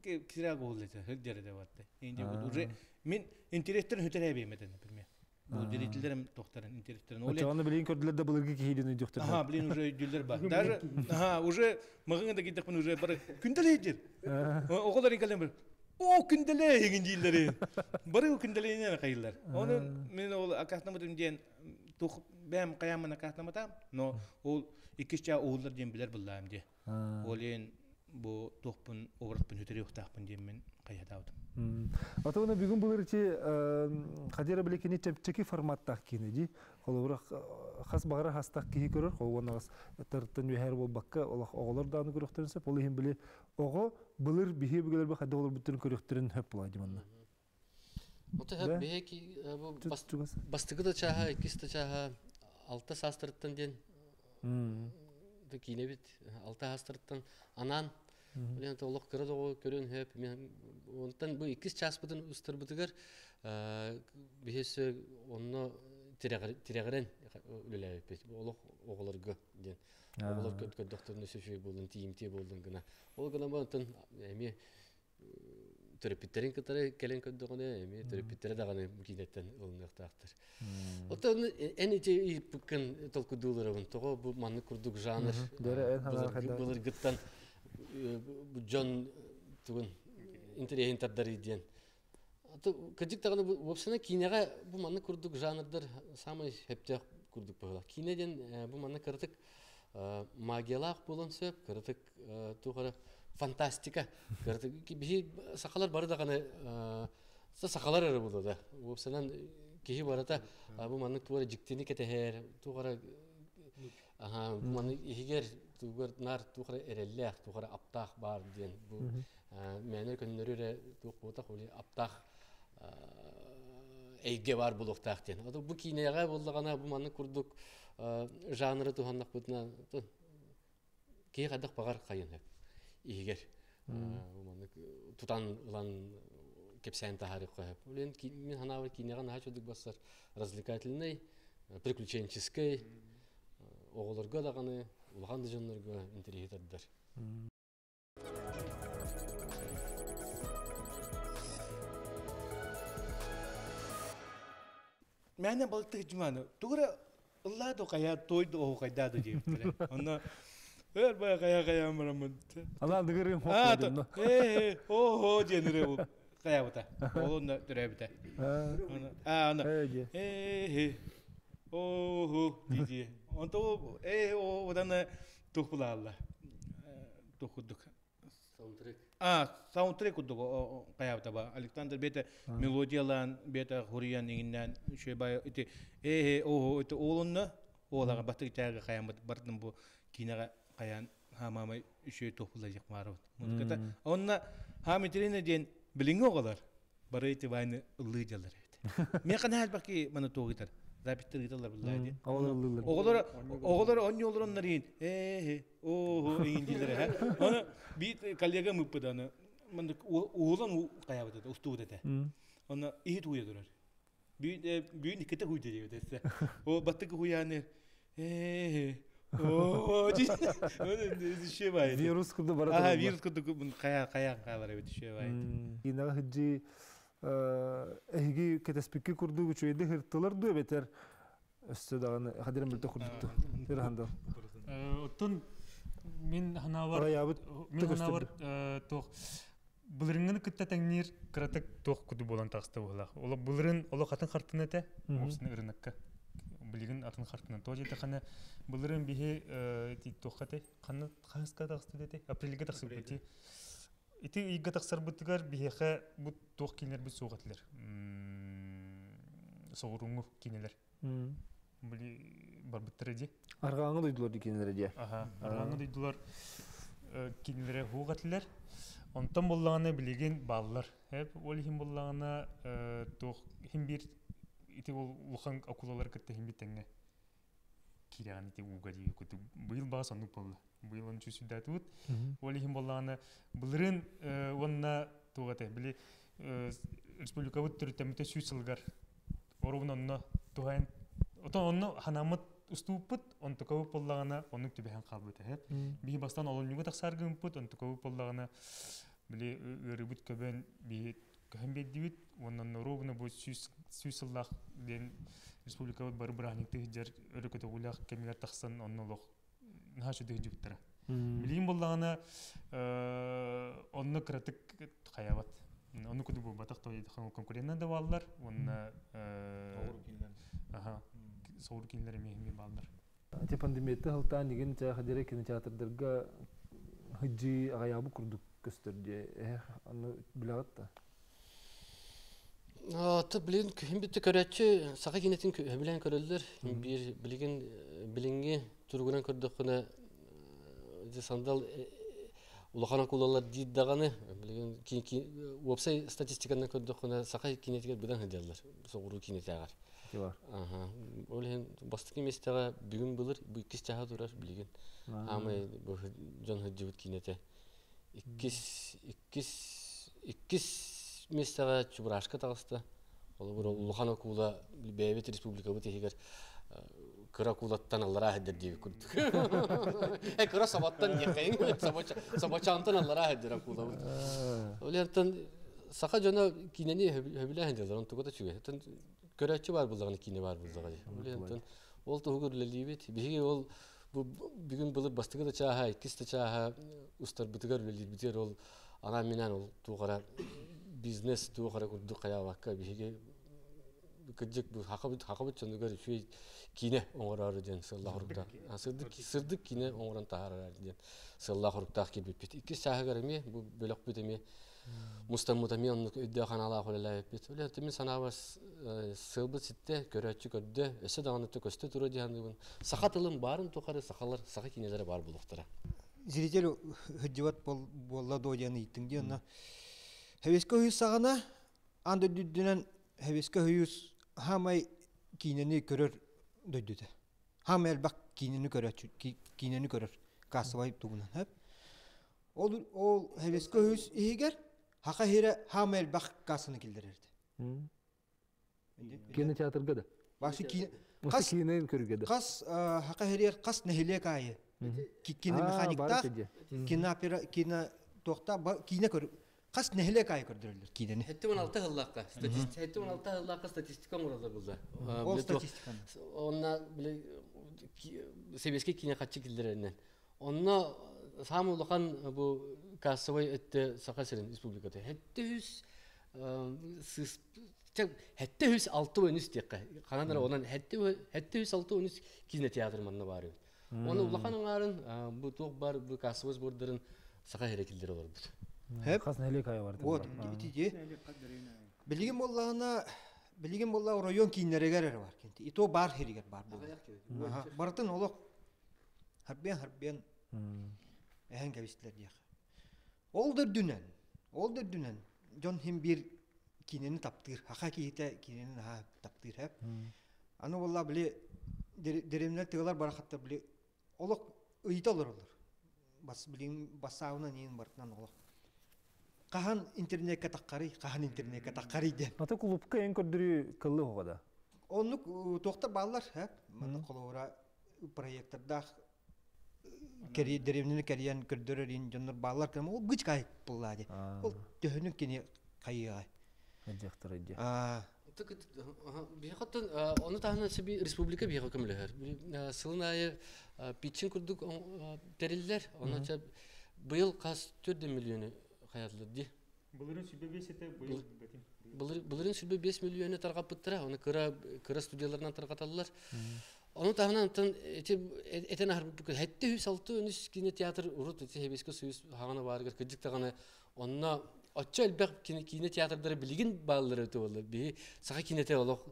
киря голлете хәддәре дә ватты. Инде бу уже мен интерестерин хөтерәбемеден, например. Бу зрительлерим тоқтарын интерестерин. Оле аны билин көрдүлөр да былыргы киһидин уйдуктар Ага, блин, уже жүлдер бар. Даже, ага, уже мыгыңа да киттик уже бір күнделей жер. Оголар икелен бір. О, күнделей деген жерлери. Бары күнделейне кайылар. Оны мен ол акаснамытым ден тух бәм каямына акаснамытам, но ол икича оолар ден билер буллам де. Ол ен бу тухпун обратпын өтөрө уктакпын ден мен каядабытым. ата уна бүгүн былырчы кадера билекини чепчеки форматтах кини ди. Холовра хас багара хастах кихи көрөр. Холвонагас тыртын үһәр болбакка олох оголор дааны ол ихин били ого былыр бихи олор хөп диманна Хэп беки бу бастыгы да чаха, иккис да чаха, алта састырттан ден, да кине бит, алта састырттан анан, Билен толық кыры да көрөн хэп, мен онтан бу иккис час бутын устар бутыгар, бихесе онно тирегерен үлеләп бит. Олох оголорго ден. Оголор көт көт докторны сөшөй болдун, тиимти болдун гына. Ол гына онтан эми терапевтерин кытары келен көддөгөнө эми терапевтер даганы кинеттен ылнактактыр. Отон эн ичи ипкен толку дуларыбын. Того бу манны курдук жанр. Булар гыттан жон тугун интереген тардар иден. Аты кыжык таганы бу вопсана кинега бу манны курдук жанрдар самый хептек курдук багала. Кинеден бу манны кырдык магиялак болон сөп, кырдык тугара фантастика. Кырдык ки би сакалар бары даганы са сакалар ары булды да. Вопсанан кихи барата бу манны тугара жиктени кетехер, тугара Ага, маны ихигер тугар нар тухара эреллях, тухара аптах бар ден. Бу аптах эйге бар булуктах. Ото бу кинега бу курдук жанры туханнак бутна кадак багар кайын маны тутан улан кепсен тахары коеп. Улен мен ханавы кинега нахачудык басар развлекательный, приключенческий, оголорго даганы улахан дыжоннорго интерьетаддар. Мәне балты жуманы. Тугра Алла до кая тойду о кайда до жептер. Онно Өр бая кая кая марамын. ана дыгырын А, хоп то э о о денере бу. Кая бута. Олонда төрөбүтэ. А, ана. Э э. О о диди. Онто э о одан тухпулалла. Тухудук. Саундтрек. А, саундтрек удуго каябыта ба. Александр бете мелодиялан, бете хуриян иңиннен шөбай ити э э о ити олунна олага батык жайга каямыт бардым бу кинага каян хамамай үшөй топулажык марыбыт музыката онна хамитерине ден билинге оголар барыйты вайны ыллыы жалар мен кана баки мана тоогитар запиттер гиталар Оголор ыллыылар. оголор оголор онни олороннар ин э оо ин дилер ха. Аны бит коллега мыппыда аны мында уулан каябыт устуут эте Онна ихит хуя durur. Büyün e, büyün ikite huya diyor dese. O şey var. Вирус кырды бара Aha турган бар. virüs kudu bunu kaya kaya kaya var evet şey var. Инага хыджи эһиги кетеспикки курдугу чуйды хыртылар дуэ бетер. Өстө даганы хадирен билте курдукту. Тер ханда. оттон мен ханабар Аябыт мен ханабар тох былырыңын кытта таңнир кратак тох куду болан тагыста була ола былырын ола хатын хартын эте обсына ырынакка билигин атын хартына то жете хана былырын бихи ти тохате хана хаска тагыста дете апрелге тагсы бити ити ийга тагсар бутыгар бихеха бу тох кинер бу сугатлер соғуруңу кинелер били барбыттыр эди Аргааңы дойдулар дикенлер дия. Аха, араңы дойдулар. Кинилere хугатылар. Онтан боллаганы билеген баллар. Хеп ол хим боллагына тох хим бир ити ол улхан акулалар кытта хим битеңе. Кираган ити уга ди күтү. Быйыл баа сонук болду. Быйыл он чүсү датут. Ол хим боллаганы былырын онна тугате били республика бут түрүтөмүтө сүйсылгар. Орубун онно тугайн. Отон онно ханамыт устууппут онтукабы боллагана онук түбэхэн калбыт эһеп биһи бастан олоннугу таксаргымпут онтукабы боллагана били ырыбыт көбөн биһи көһөн беддибит оннон робуна бу сүйсыллах ден республикабыт бары бырахникти жер өрөкөтө улах кемигер таксан оннолох нашу дыжыптара билигин боллагана онно кратык хаябат kudu bu batak toy хан конкурентна да баллар онна аха соғыр кинлер. мехми балдар Те пандемиятта хылтаан деген жа хадире кинотеатрдарга хыджи агаябы курдук көстөрдү. Эх, аны билагат да. Аты билин хим битте көрәтче сака кинетин билен көрөлдөр. Бир билген билинге тургунан көрдүк кына же сандал улахан акулалар дид даганы билген вебсай статистиканы көрдүк кына сака кинетигер бидан хыдалар. Соғуру кинетагар. Бар. Ага. Ол хен бастык местага бүгүн булыр бу иккис жаха турар билген. Амы бу жон хыджыбыт кинете. Иккис иккис иккис местага чубрашка тагыста. Ол бу улхан окула бебет республика бу тегер кыра кулаттан аллара хәдер дип күрдүк. Э кыра сабаттан сабача сабачантан аллара хәдер акула. Ол ертен сака жона кинени хөбүлә хәдер. Он тугата чуга. көрәчі бар бұлдағын кине бар бұлдығы Олентон ол тугур лелибет биги ол бу бүгүн былыр бастыгы да чаха иккис да чаха устар бытыгар лелибетер ол ана менен ол тугара бизнес тугара курду каябакка биги кыджык бу хакабыт хакабыт чөндөгөр шүй кине оңорары ден сылла хурукта сырдык сырдык кине оңоран таарар ден сылла хуруктак кибит иккис чаха гарами бу бөлөк битеми мустамутами оннук өйдө канала холелай бит. Уле теми санабас сылбы ситте көрөчү көрдө эсе даганы көстө туру дигандыгын. Сахатылым барын тохары сахалар саха кинелери бар булуктара. Зритель хөджүват болла дояны иттинди онна. Хевеске хүйүс сагана анда дүддүнен хевеске хүйүс хамай кинени көрөр дөйдүдө. Хамай элбак кинени көрөчү кинени көрөр. Касыбай тугунан хеп. Ол ол хевеске хүйүс игер Хака хире хамел бак касыны килдерерди. Кинотеатрга да. Кас кинен көргө да. Кас хака хире кас нехиле кайы. Кино механикта кино кино тохта кино көр кас нехиле кайы көрдүрөлөр кинени. Хетте 16 жыллакка статистика хетте 16 жыллакка статистика булда. Ол статистика. Онна биле себеске кино качы килдеренен. Онна самулахан бу кассовый этте сакасырын республикада хеттүс хеттүс алты өнүс текка канадар онан хеттүс алты өнүс кинотеатр манна бар оны тук бар бу кассовый сбордарын сака херекилдер олар Кас нелек ая бар. Вот, итиде. Билген боллагына билген болла район кинерегер бар. Ито бар херегер бар бу. Бартын олок харбен харбен эһен кәбистилер диях ол дөрдүнен ол дөрдүнен жон хим бир кинени таптыр хака киите кинени ха таптыр хэп аны болла биле деремнер тыгалар барахатта биле олок ыйта олор олор бас билин басауна нин бартынан олок кахан интернетке таккары кахан интернетке таккары де Ата клубка эң көрдүрү кыллы хогада. оннук тоқта баллар хэп мына колора проекттарда кери деревнени кериен көрдөрөр ин жоннор баллар кем ол гыч кайык буллади ол кини кайыга Аджактар иде. а. Бихаттан оны тахна себе республика биха көмләһәр. Сылын айы питчин күрдүк териллер, оны быел кас 4 миллионы хаятлы ди. Булырын сүбе бесете быйыл бетин. Булырын сүбе 5 миллионы таргап биттера, оны кыра кыра студияларынан таргаталлар. Оны тахна антан эти этен ахыр хәтте 106 өнүс кино театр урут эти хебеске сүз хагана баргыр кыжык тагана онна Отча элбек кино театрдары билигин баллары өтө болду. Би сага кинете олох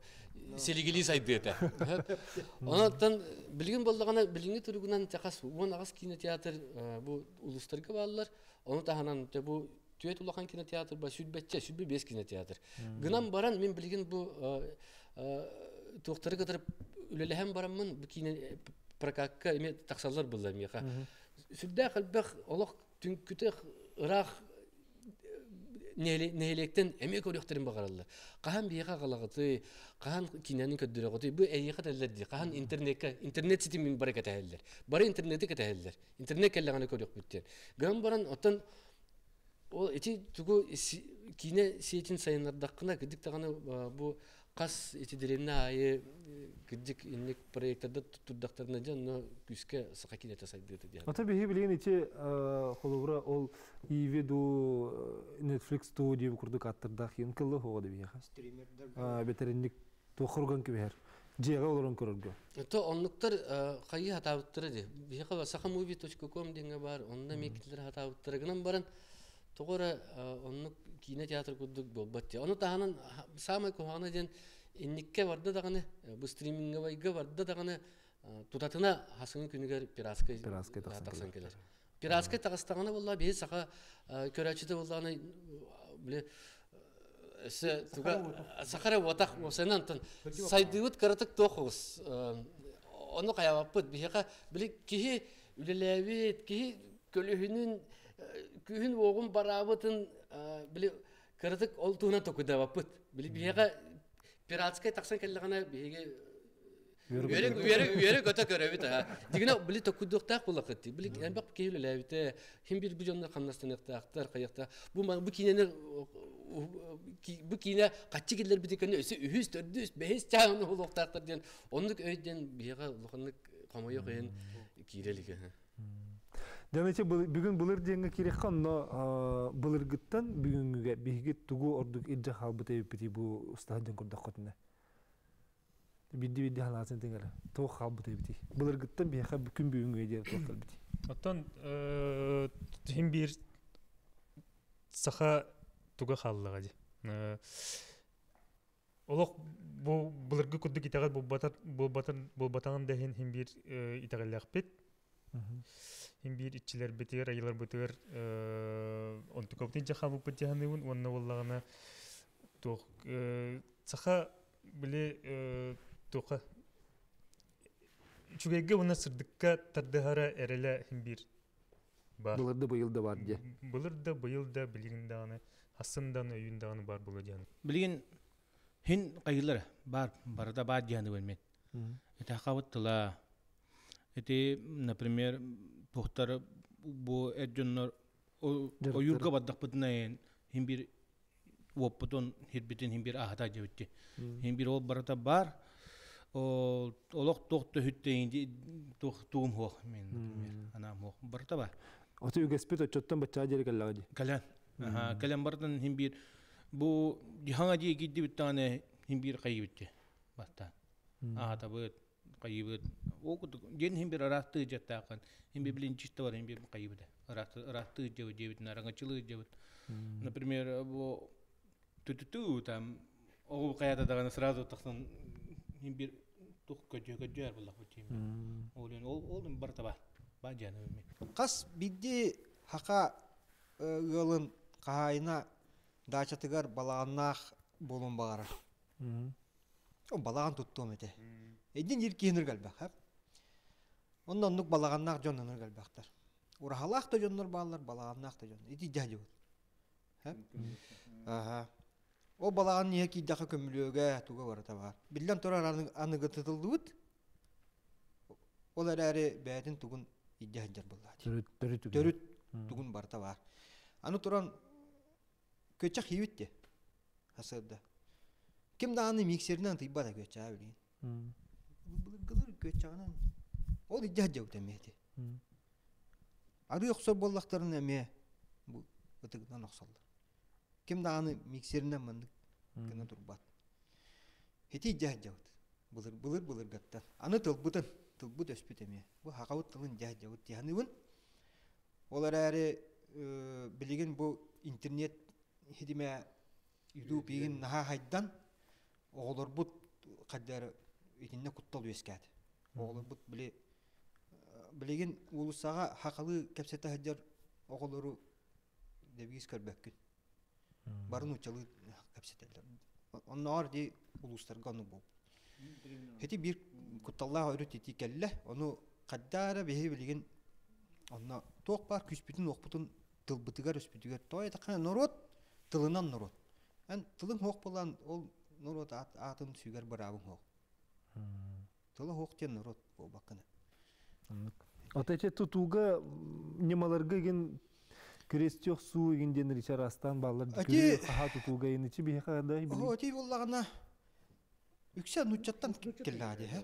селигили сайды эте. Онотан билигин болдогана билинги тургунан такас уон агас кино театр бу улустарга баллар. Оны таханан те бу түйет улахан кино театр ба сүдбетче сүдбе бес кино театр. Гынан баран мен билигин бу туктары кытырып үлелеһем бараммын бу кино прокатка эме таксалар булла миха. Сүддә калбак олох түнкүтэ ырах нелектен эме көрөктөрүн багаралар. Кахан бияга калагыты, кахан кинянын көддөрөгөтү бу эйга теллерди. Кахан интернетке, интернет ситимин бар кетелер. Бар интернетти кетелер. Интернет келгәне көрөк бүттен. Гам баран оттан ол эти тугу кине сетин сайынардакына кидик таганы бу кас эти деревне айы кидик инник проекттарда турдактарына жан но күскә сака кинете сайды дип. Ата бихи билген ичи холовра ол иведу Netflix ту дип курдук аттырда хин кыллы хогоды бияха. А бетеринник тохурган кибер. Жега олорон көрөргө. То оннуктар кайы хатабыттыры ди. Бияха sakamovie.com деңе бар, онда мекитлер хатабыттыры гынан баран тогора оннук кино театр курдук болбат. Оны таханан самый кухана ден инникке барды даганы бу стримингге байга барды даганы тутатына хасыңы күнүгер пиратска Пиратска тагсан келер. Пиратска тагыстаганы болла бе сака көрөчүдө болланы биле Се туга сахара ватах осенан тон сайдыгыт каратык тохус. Оны каябаппыт бияка биле кихи үлелебит кихи көлүһүнүн күһүн оғын барабытын биле каратык ол туна токудабаппыт. Биле бияка пиратскай таксан келлегана биге Үйрек үйрек үйрек өтө көрөбүт. Дигине били токудуктак булакыт. Били эмбек кейле ләбите. Хим бир бүжөннө камнастан яктактар каякта. Бу бу кинени бу кине каччы келер битекени өсө үһүс төрдүс бехис чааны булуктактар ден. Ондук өйден бияга луханнык камайы кыйын кирелиге. Дәмече бүгүн булыр деңге кирек ханно булыргыттан бүгүнгүгө бигит тугу ордук иджа халбыта курдак котуна. Бидди бидди халасын халбыта дер токал бити. Оттон хим бир саха итагат бу батар бу батар бу батаган хим бир итчилер битер, айылар битер, онту көптен жаха бу битяханыбын, онна боллагана тох саха биле тоха чугайга уна сырдыкка тардыхара эреле хим бир бар. Булырды быйыл да бар ди. Булыр да быйыл да билигин даганы, өйүн даганы бар боло дияны. Билигин хин кайылар бар, барда бар дияны белмен. Это хавыттыла. Эти, например, пухтар бу эджоннор оюрга баддак бытнайын хим бир оппутун хирбитин хим бир ахата жебитти. Хим бир ол барата бар. Ол олох тохты хүттейин тох туум хох мен, например, анам хох барата бар. Оты үгеспет очоттон бача жери каллага ди. Калян. Аха, калян бартан хим бир бу жиханга жи гидди биттане хим бир кайыбитти. Баттан. Ахата жаттакан. Билинчисте бар кайыбыда. Жебит жебит жебит. Например, бу там ол каята дагана сразу тух булак. Ол ол ол барта бар. ба жаны эми Қас бидди хақа ылын қайына дачатыгар балағаннақ болон бағара. О балаған туттуым ете. Эдин ир киінір кәлбәк, хәп. Ондан нук балағаннақ жоннаныр кәлбәктар. Урахалақ та жоннор балар, балағаннақ та жон. Бол. Хәп. Аха. О балаған не кийдақа көмілөге туга барата бар. Биллен турар аныгы тытылды бут. Ол әрі бәдін тугун идде хаджар болды. Төрүт төрүт. Тугун барта бар. Аны туран көчак хибитте. Хасырда. Ким да аны миксеринен тыйбата көчак билин. Гылыр көчагынан ол идде хаджар өтемети. Ары оксор боллактарын эме бу ытыгынан оксолдор. Ким да аны миксеринен мындык гына турбат. Хети идде хаджар. Булыр булыр булыр гаттар. Аны тылбытын тылбыт өспүт эме. Бу хакабыт тылын жаджа тияныбын. Олар әрі білеген бұл интернет хедиме үйду беген наха хайдан оғылар бұт қаддар етінне құттал өскәді. Оғылар бұт біле білеген улысаға хақалы кәпсеті хаджар оғылары дебігіз көрбәккін. Барын учалы кәпсетелер. Оннар де улустарға оны бұл. Хети бир кутталлаа өрөт ити келле, ону каддара беһи билген онна тоқ бар күспүтүн оқпутун тылбытыгар өспүтүгөр той такана норот тылынан норот. Ан тылын хоқ болан ол норот ат атын сүгер барабын хоқ. Тылы хоқ тен норот бо бакына. Отече тутуга немаларга ген крестёк суу генден ричар астан баллар Ати- ха тутуга иничи бихе када О, ти боллагана үксә нучаттан келләде, һә?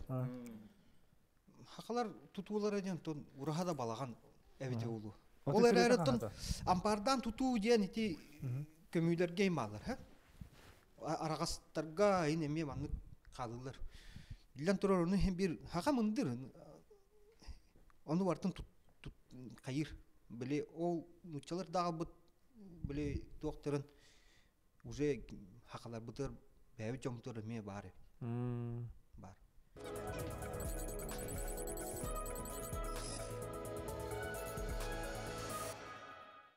Хакалар тутулар дигән тон урахада балаган әбите улу. Ол тахата. ампардан туту диен ити көмүйләргә ималар, һә? Арагастарга ин эме манны калылар. Уны һәм бир хака мындыр. Оны вартын тут тут кайыр. Биле ол нучалар дагы бут биле докторын уже хакалар бутыр бәбі жомтыр эме бар. Бар.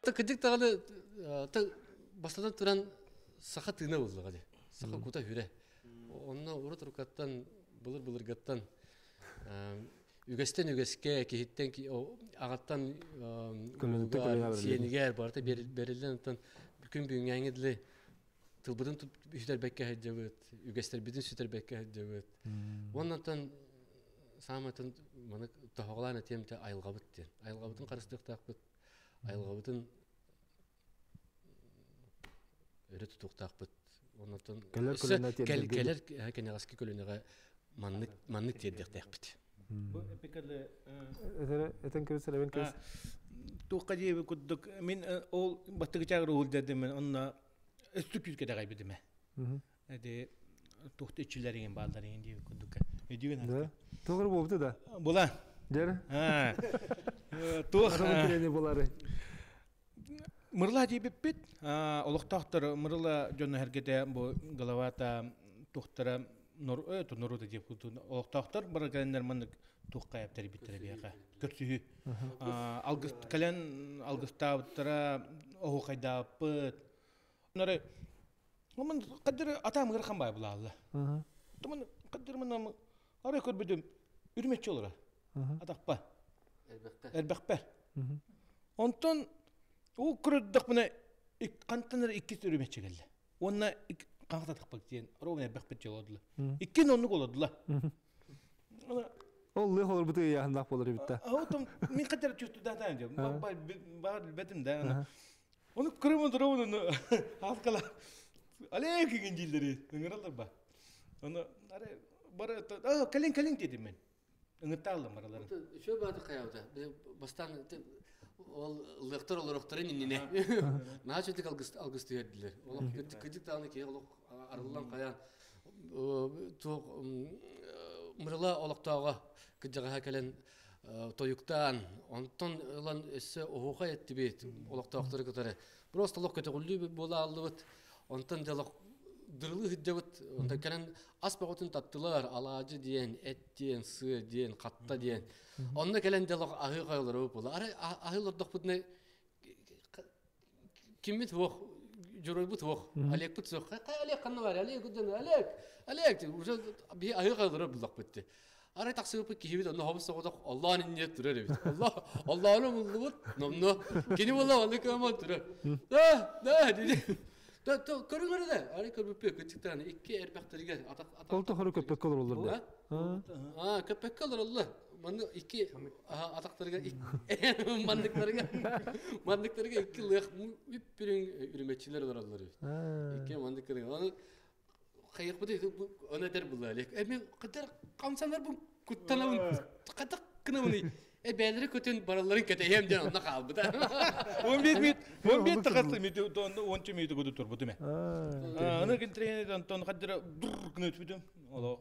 Та кыдык таганы та бастадан туран саха тыына булдыга ди. Саха кута хүрә. Онна уры туркаттан булыр булыр гаттан үгестен үгеске кихиттен агаттан сиенигер барта берилен тан бүкүн бүгүнгәңедли тылбыдын үстер бекке хаҗабыт үгестер бидин сүтер бекке хаҗабыт. Оннан саматын маны тохоглана темте айылгабыт. Айылгабытын карыстыктакпыт. Айылгабытын. Оннан Келер тиердерге келер кенегаски көлөнөгө маннык тиердектекпит. пекерле Этен элебен туққа жебі күддік мен э, ол онна туқты үтчілереген балдареген жебі күддік өдеген Да. Тогыр болду да. Була. Жер. Тух. Болары. Мырла жебеппит. Олықтақтыр мырла жонны әргеде бұл головата нор э ту нору да жеп күту олықтақтыр бір кәлендер мындык тухқа яптар биттер бияқа көрсүһү алгыс кәлен алгыстаптыра оху кайдаппыт нары Мын кадыр атам гырхан бай булалла. Туман кадыр мына ары көрбөдүм үрмөчү олора. Атакпа. Эрбекпе. Онтон у күрдүк мына кантаныр икки үрмөчү келди. Онна каңта такпак ден ровна эрбекпе жолодула. Икки нонну болодула. Ол лы холор буту яхындак болор битта. Аутом мен кадыр чүтү да да. Бар бар бетим да. Оны күрөмөн ровна аскала. Алек кеген жилдери. Ыңыралар ба. Оны аре бара а кален кален дедим мен. Ыңыталым баралар. Шо бады каявда. Бастан ол лектор олорохтары нинне. Наа чөтүк алгыс алгыс түйердилер. Ол кыдык тааны ке ол арылан каян ту мырла олоктоого кыдыга келен тоюктан онтон ылан эссе оуха этти бит олоктоохтары кытары. Просто лок көтөгүлдү бола алдыбыт. Онтон делок дырлы хыджабыт онда кэлэн ас багытын таттылар алаажы диэн эт диэн сы диэн катта диэн онда кэлэн делок ахы кайлар була ары ахы лордокпутне киммит вох журойбут вох. Олег бут сох кай олег канна бар олег гуден олег олег уже би ахы кайлар булак битти ары таксыгып кихибит онда хобус согодок аллахын инне турар бит аллах аллахын муллубут номно кини бола алык ама турар да да диди да да көрүңөр да ары көрбүппү кычыктан икки эрбектерге атак атак Толто хору көппек колор олар да. а? Көпек калыр алла маны икки атактарга мандыктарга мандыктарга икки үрмөчүлөр бар алар икки мандыктарга аны кайык бу аны дер була элек эми кадар камсандар бу куттанабын катак кына буны э көтөн бараларын кетеем калбы да Он бит мит, он бит тагасы мит, он он чеми иду году турбу деме. Аны кентрен антон кадра дур. Ола.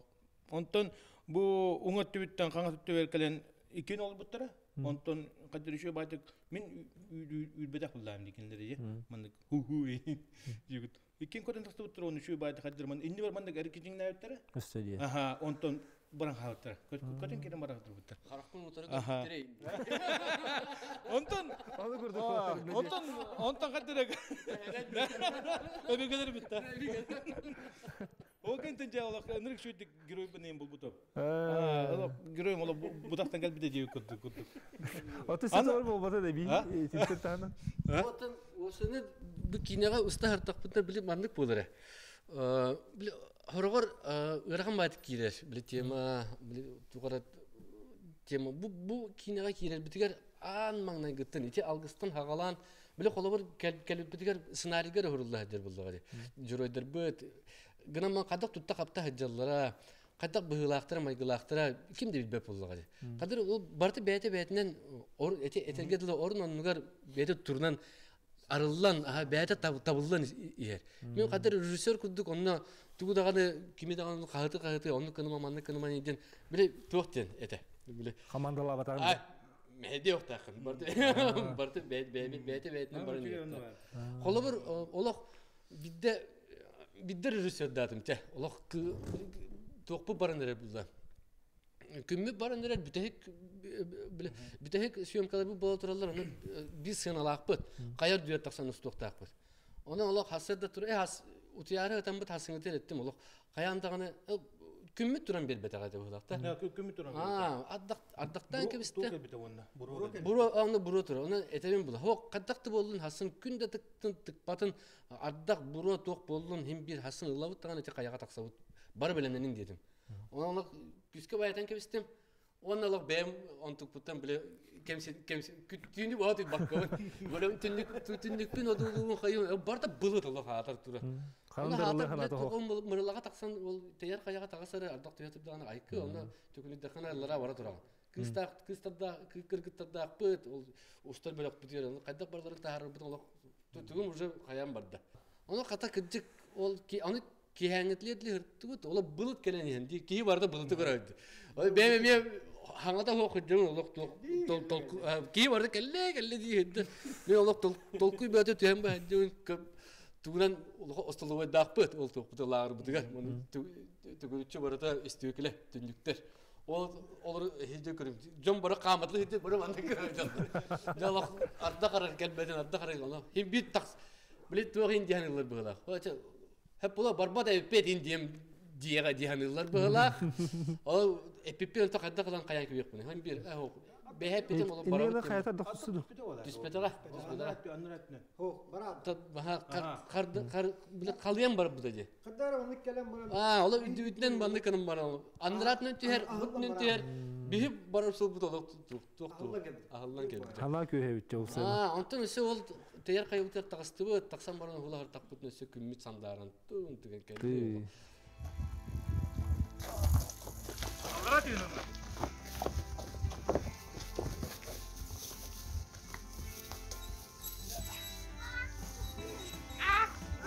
Онтон бу уңат түбүттен каңа түбөр келен икен ол буттара. Онтон кадра шо байтык мен үйбедак булам дикендер же. Мандык ху ху жигит. Икен көтөн такты буттар оны шо байтык кадра мен инде бар мандык эркетиң näyttär. Өстөдие. Аха, онтон баран хаттар. Көтөн келен баран буттар. Онтон Аны көрдүк. Онтон онтон. Эми кадер битта. Ол кентен жаалак нырык шөйдик герой бенен бул бутоп. А, герой мола будактан кел биде жеп көттүк көттүк. Аты сен бар болбады да би. А? Тинтер таны. Отын осыны бу кинега уста хартакпытар билип мандык болар. Били хорогор ыраган байтык кирер. Били тема, били тугара тема бу бу кинега кирер битигер ан маңнай гыттын ити алгыстан хагалан били холобор келип битигер сценарийгер хурулла дер булдыгы. Журойдер бит гына ман кадак тутта капта хаджаллара кадак быгылактыра майгылактыра ким де билбеп булдыгы. Кадыр ул барты бәте бәтенен ор эте этерге диле орун онугар бәте турунан арыллан аха бәте табыллан иер. Мен кадыр режиссер куддук онна тугу даганы кими даганы кагыты кагыты онну кыныма манны кыныма иден биле туктен эте. Биле Командалар батаган. А, Мәде yok такын. Барды барды бәт бәт бәте бәтнен барын. Холобыр олох бидде бидде режиссер датым те. Олох токпу барын эре булда. Күммү бүтек биле бүтек съемкалар бола туралар. Аны биз сыналакпыт. Каяр дүйөр таксан устоктакпыт. Оны олох хасырда тур. Э хас утияры атам бут хасыңы телеттим олох. Каяндаганы күммү туран бербетага деп булакта. Я көмү турам. А, аддак аддактан кебисте. Тук бите онна. Буру. Буру аны буру тур. Оны этебин була. Хок каддакты болдун хасын күндө тыктын тыкпатын аддак буру ток болдун хим бир хасын ылабыт таган эте каяга таксабыт. Бар белемненин дедим. Оны күскө баятан кебистем. Оны лок бем онтук путтан биле кемсе кемсе күттүнү бат баккабын. Болем түндүк түндүкпүн одулуун кайын барда булут лок атар тура. Мырлага таксан ол таяр каяга тагасары ардак туятып даганы айкы оны төкүлүдер ханалара бара тураган. Кыстак кыстарда кыргыттарда пыт ол устар бөлөк битер. Кайдак барлары тахар бит ол түгүм уже каян барда. Оны ката кыджык ол аны киһәңетлетле барда көрөйдү. Ол беме ме олок тол тол ки барда келле келле дийди. Мен олок тол толкуй бөтө тугунан остоловой дақпыт ол тоқпытылар бутыга муну түгүлүчү барата истүүкеле түндүктер ол олар хиде көрүм. Жон бара каматлы хиде бара манда көрүм. Жалак арда карар келбеден арда карар оно хим бит такс билет туга индиянылар была хача хеп була барбада эппет индиям диега диянылар была ол эппеппен то кадда кылан каян кебек буны хим бир бехеп битем ол Инде бара хаята доксуду. диспетера диспетера. Хо, бара. кар кар биле калыян бар буда же Кадар оны келем бара. А, ола үдүтнен банды кының бар бұтнын түйер. Бихи барып. Ахылдан көһе бит. А, онтон ол күммит сандарын. О,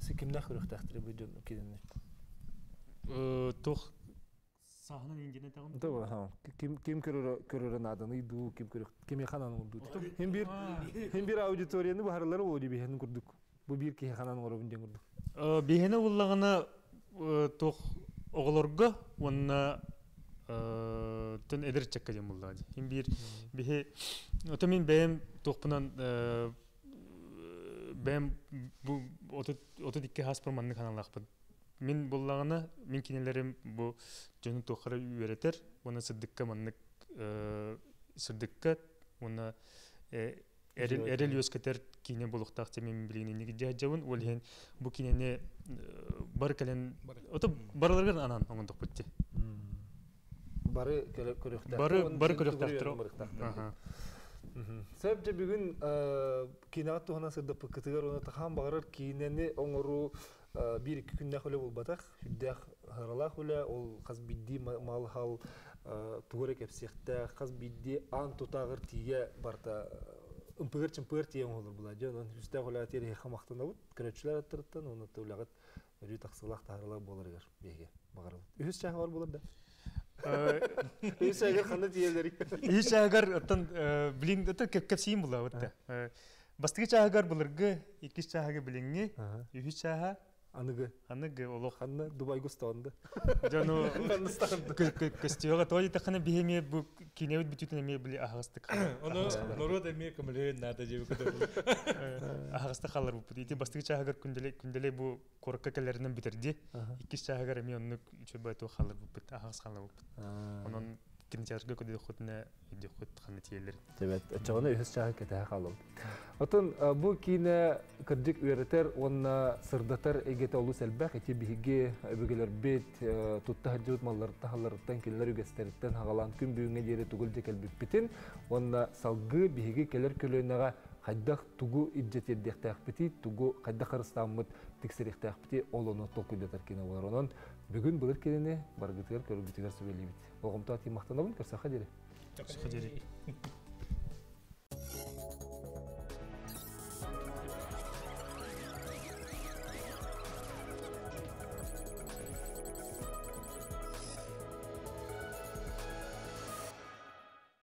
Се кимнах хүрүхтәхтери бу жон кинени. тох сахнан индене тагын Да, ха. Ким ким көрөр көрөрөн аданы ду ким көрөк ким ханан урду. Хем бир хем бир аудиторияны бахарлары болду бихен курдук. Бу бир ки ханан урабын ден курдук. бихене уллагана тох оголорго онна тен эдер чекка дем буллади хим бир бихе ото мен бэм тохпунан бэм бу ото дикке хаспар манны каналакпын мен буллагана мен кинелерим бу жөнү тохара үйретер уна сыдыкка маннык сырдыкка уна эрел эрел өскетер кине булуктак темен билигин неге жажабын ол хен бу кинене бар келен ото барларга анан оңондук битти Бары көрөктәхтер. бары бары көрөктактыр аха Сәп же бүгүн кинаат тухана сырда пыкытыгар оны тахан багырыр кинени оңору бир iki күннәк үле булбатак хүддәк харалак үле ол каз бидди мал хал тугорек эпсехтә каз бидди ан тутагыр тие барта ымпыгыр чымпыгыр тие olur була жон он тире хамактан бут көрөчләр аттырттан оны да. Үс чагы ханды тиелери иш агар оттан билин ото кепсиим була вот бастыгы чаагар булыргы икис чаагы билиңи үһү чаага аныгы. Аныгы олох. Ханны дубай густанды жону костюга толи тахана бихеме бу кинебит битүтен эме били ахастык Оно народ эме камеле надо жебе ахаста халар бу ити бастыгы чаагар күнделе күнделе бу коракка келеринен битерди икис чаагар эме онну чөбөтө халар бу бит ахас халар бу онон кинотеатрга көдө хотуна тиелер Тебет, чагына үһүс чагы кете халым. Бу кине кырдык үйрәтер, онна сырдатар эгете олу ити биһиге бигелер бет тутта хаҗут маллар тахаллардан келләр үгәстердән хагалан күн бүгенгә дире түгел дикел битен, онна салгы биһиге келер көлөнәгә хайдах тугу иджетирдәхтәх бити, тугу хайдах толкуйдатар кине булар. Бүгүн булыр кинене баргытыр көргүтүгөр сөйлөйбит. Огомта ати мактанабын көрсөкө дере. Сахадери.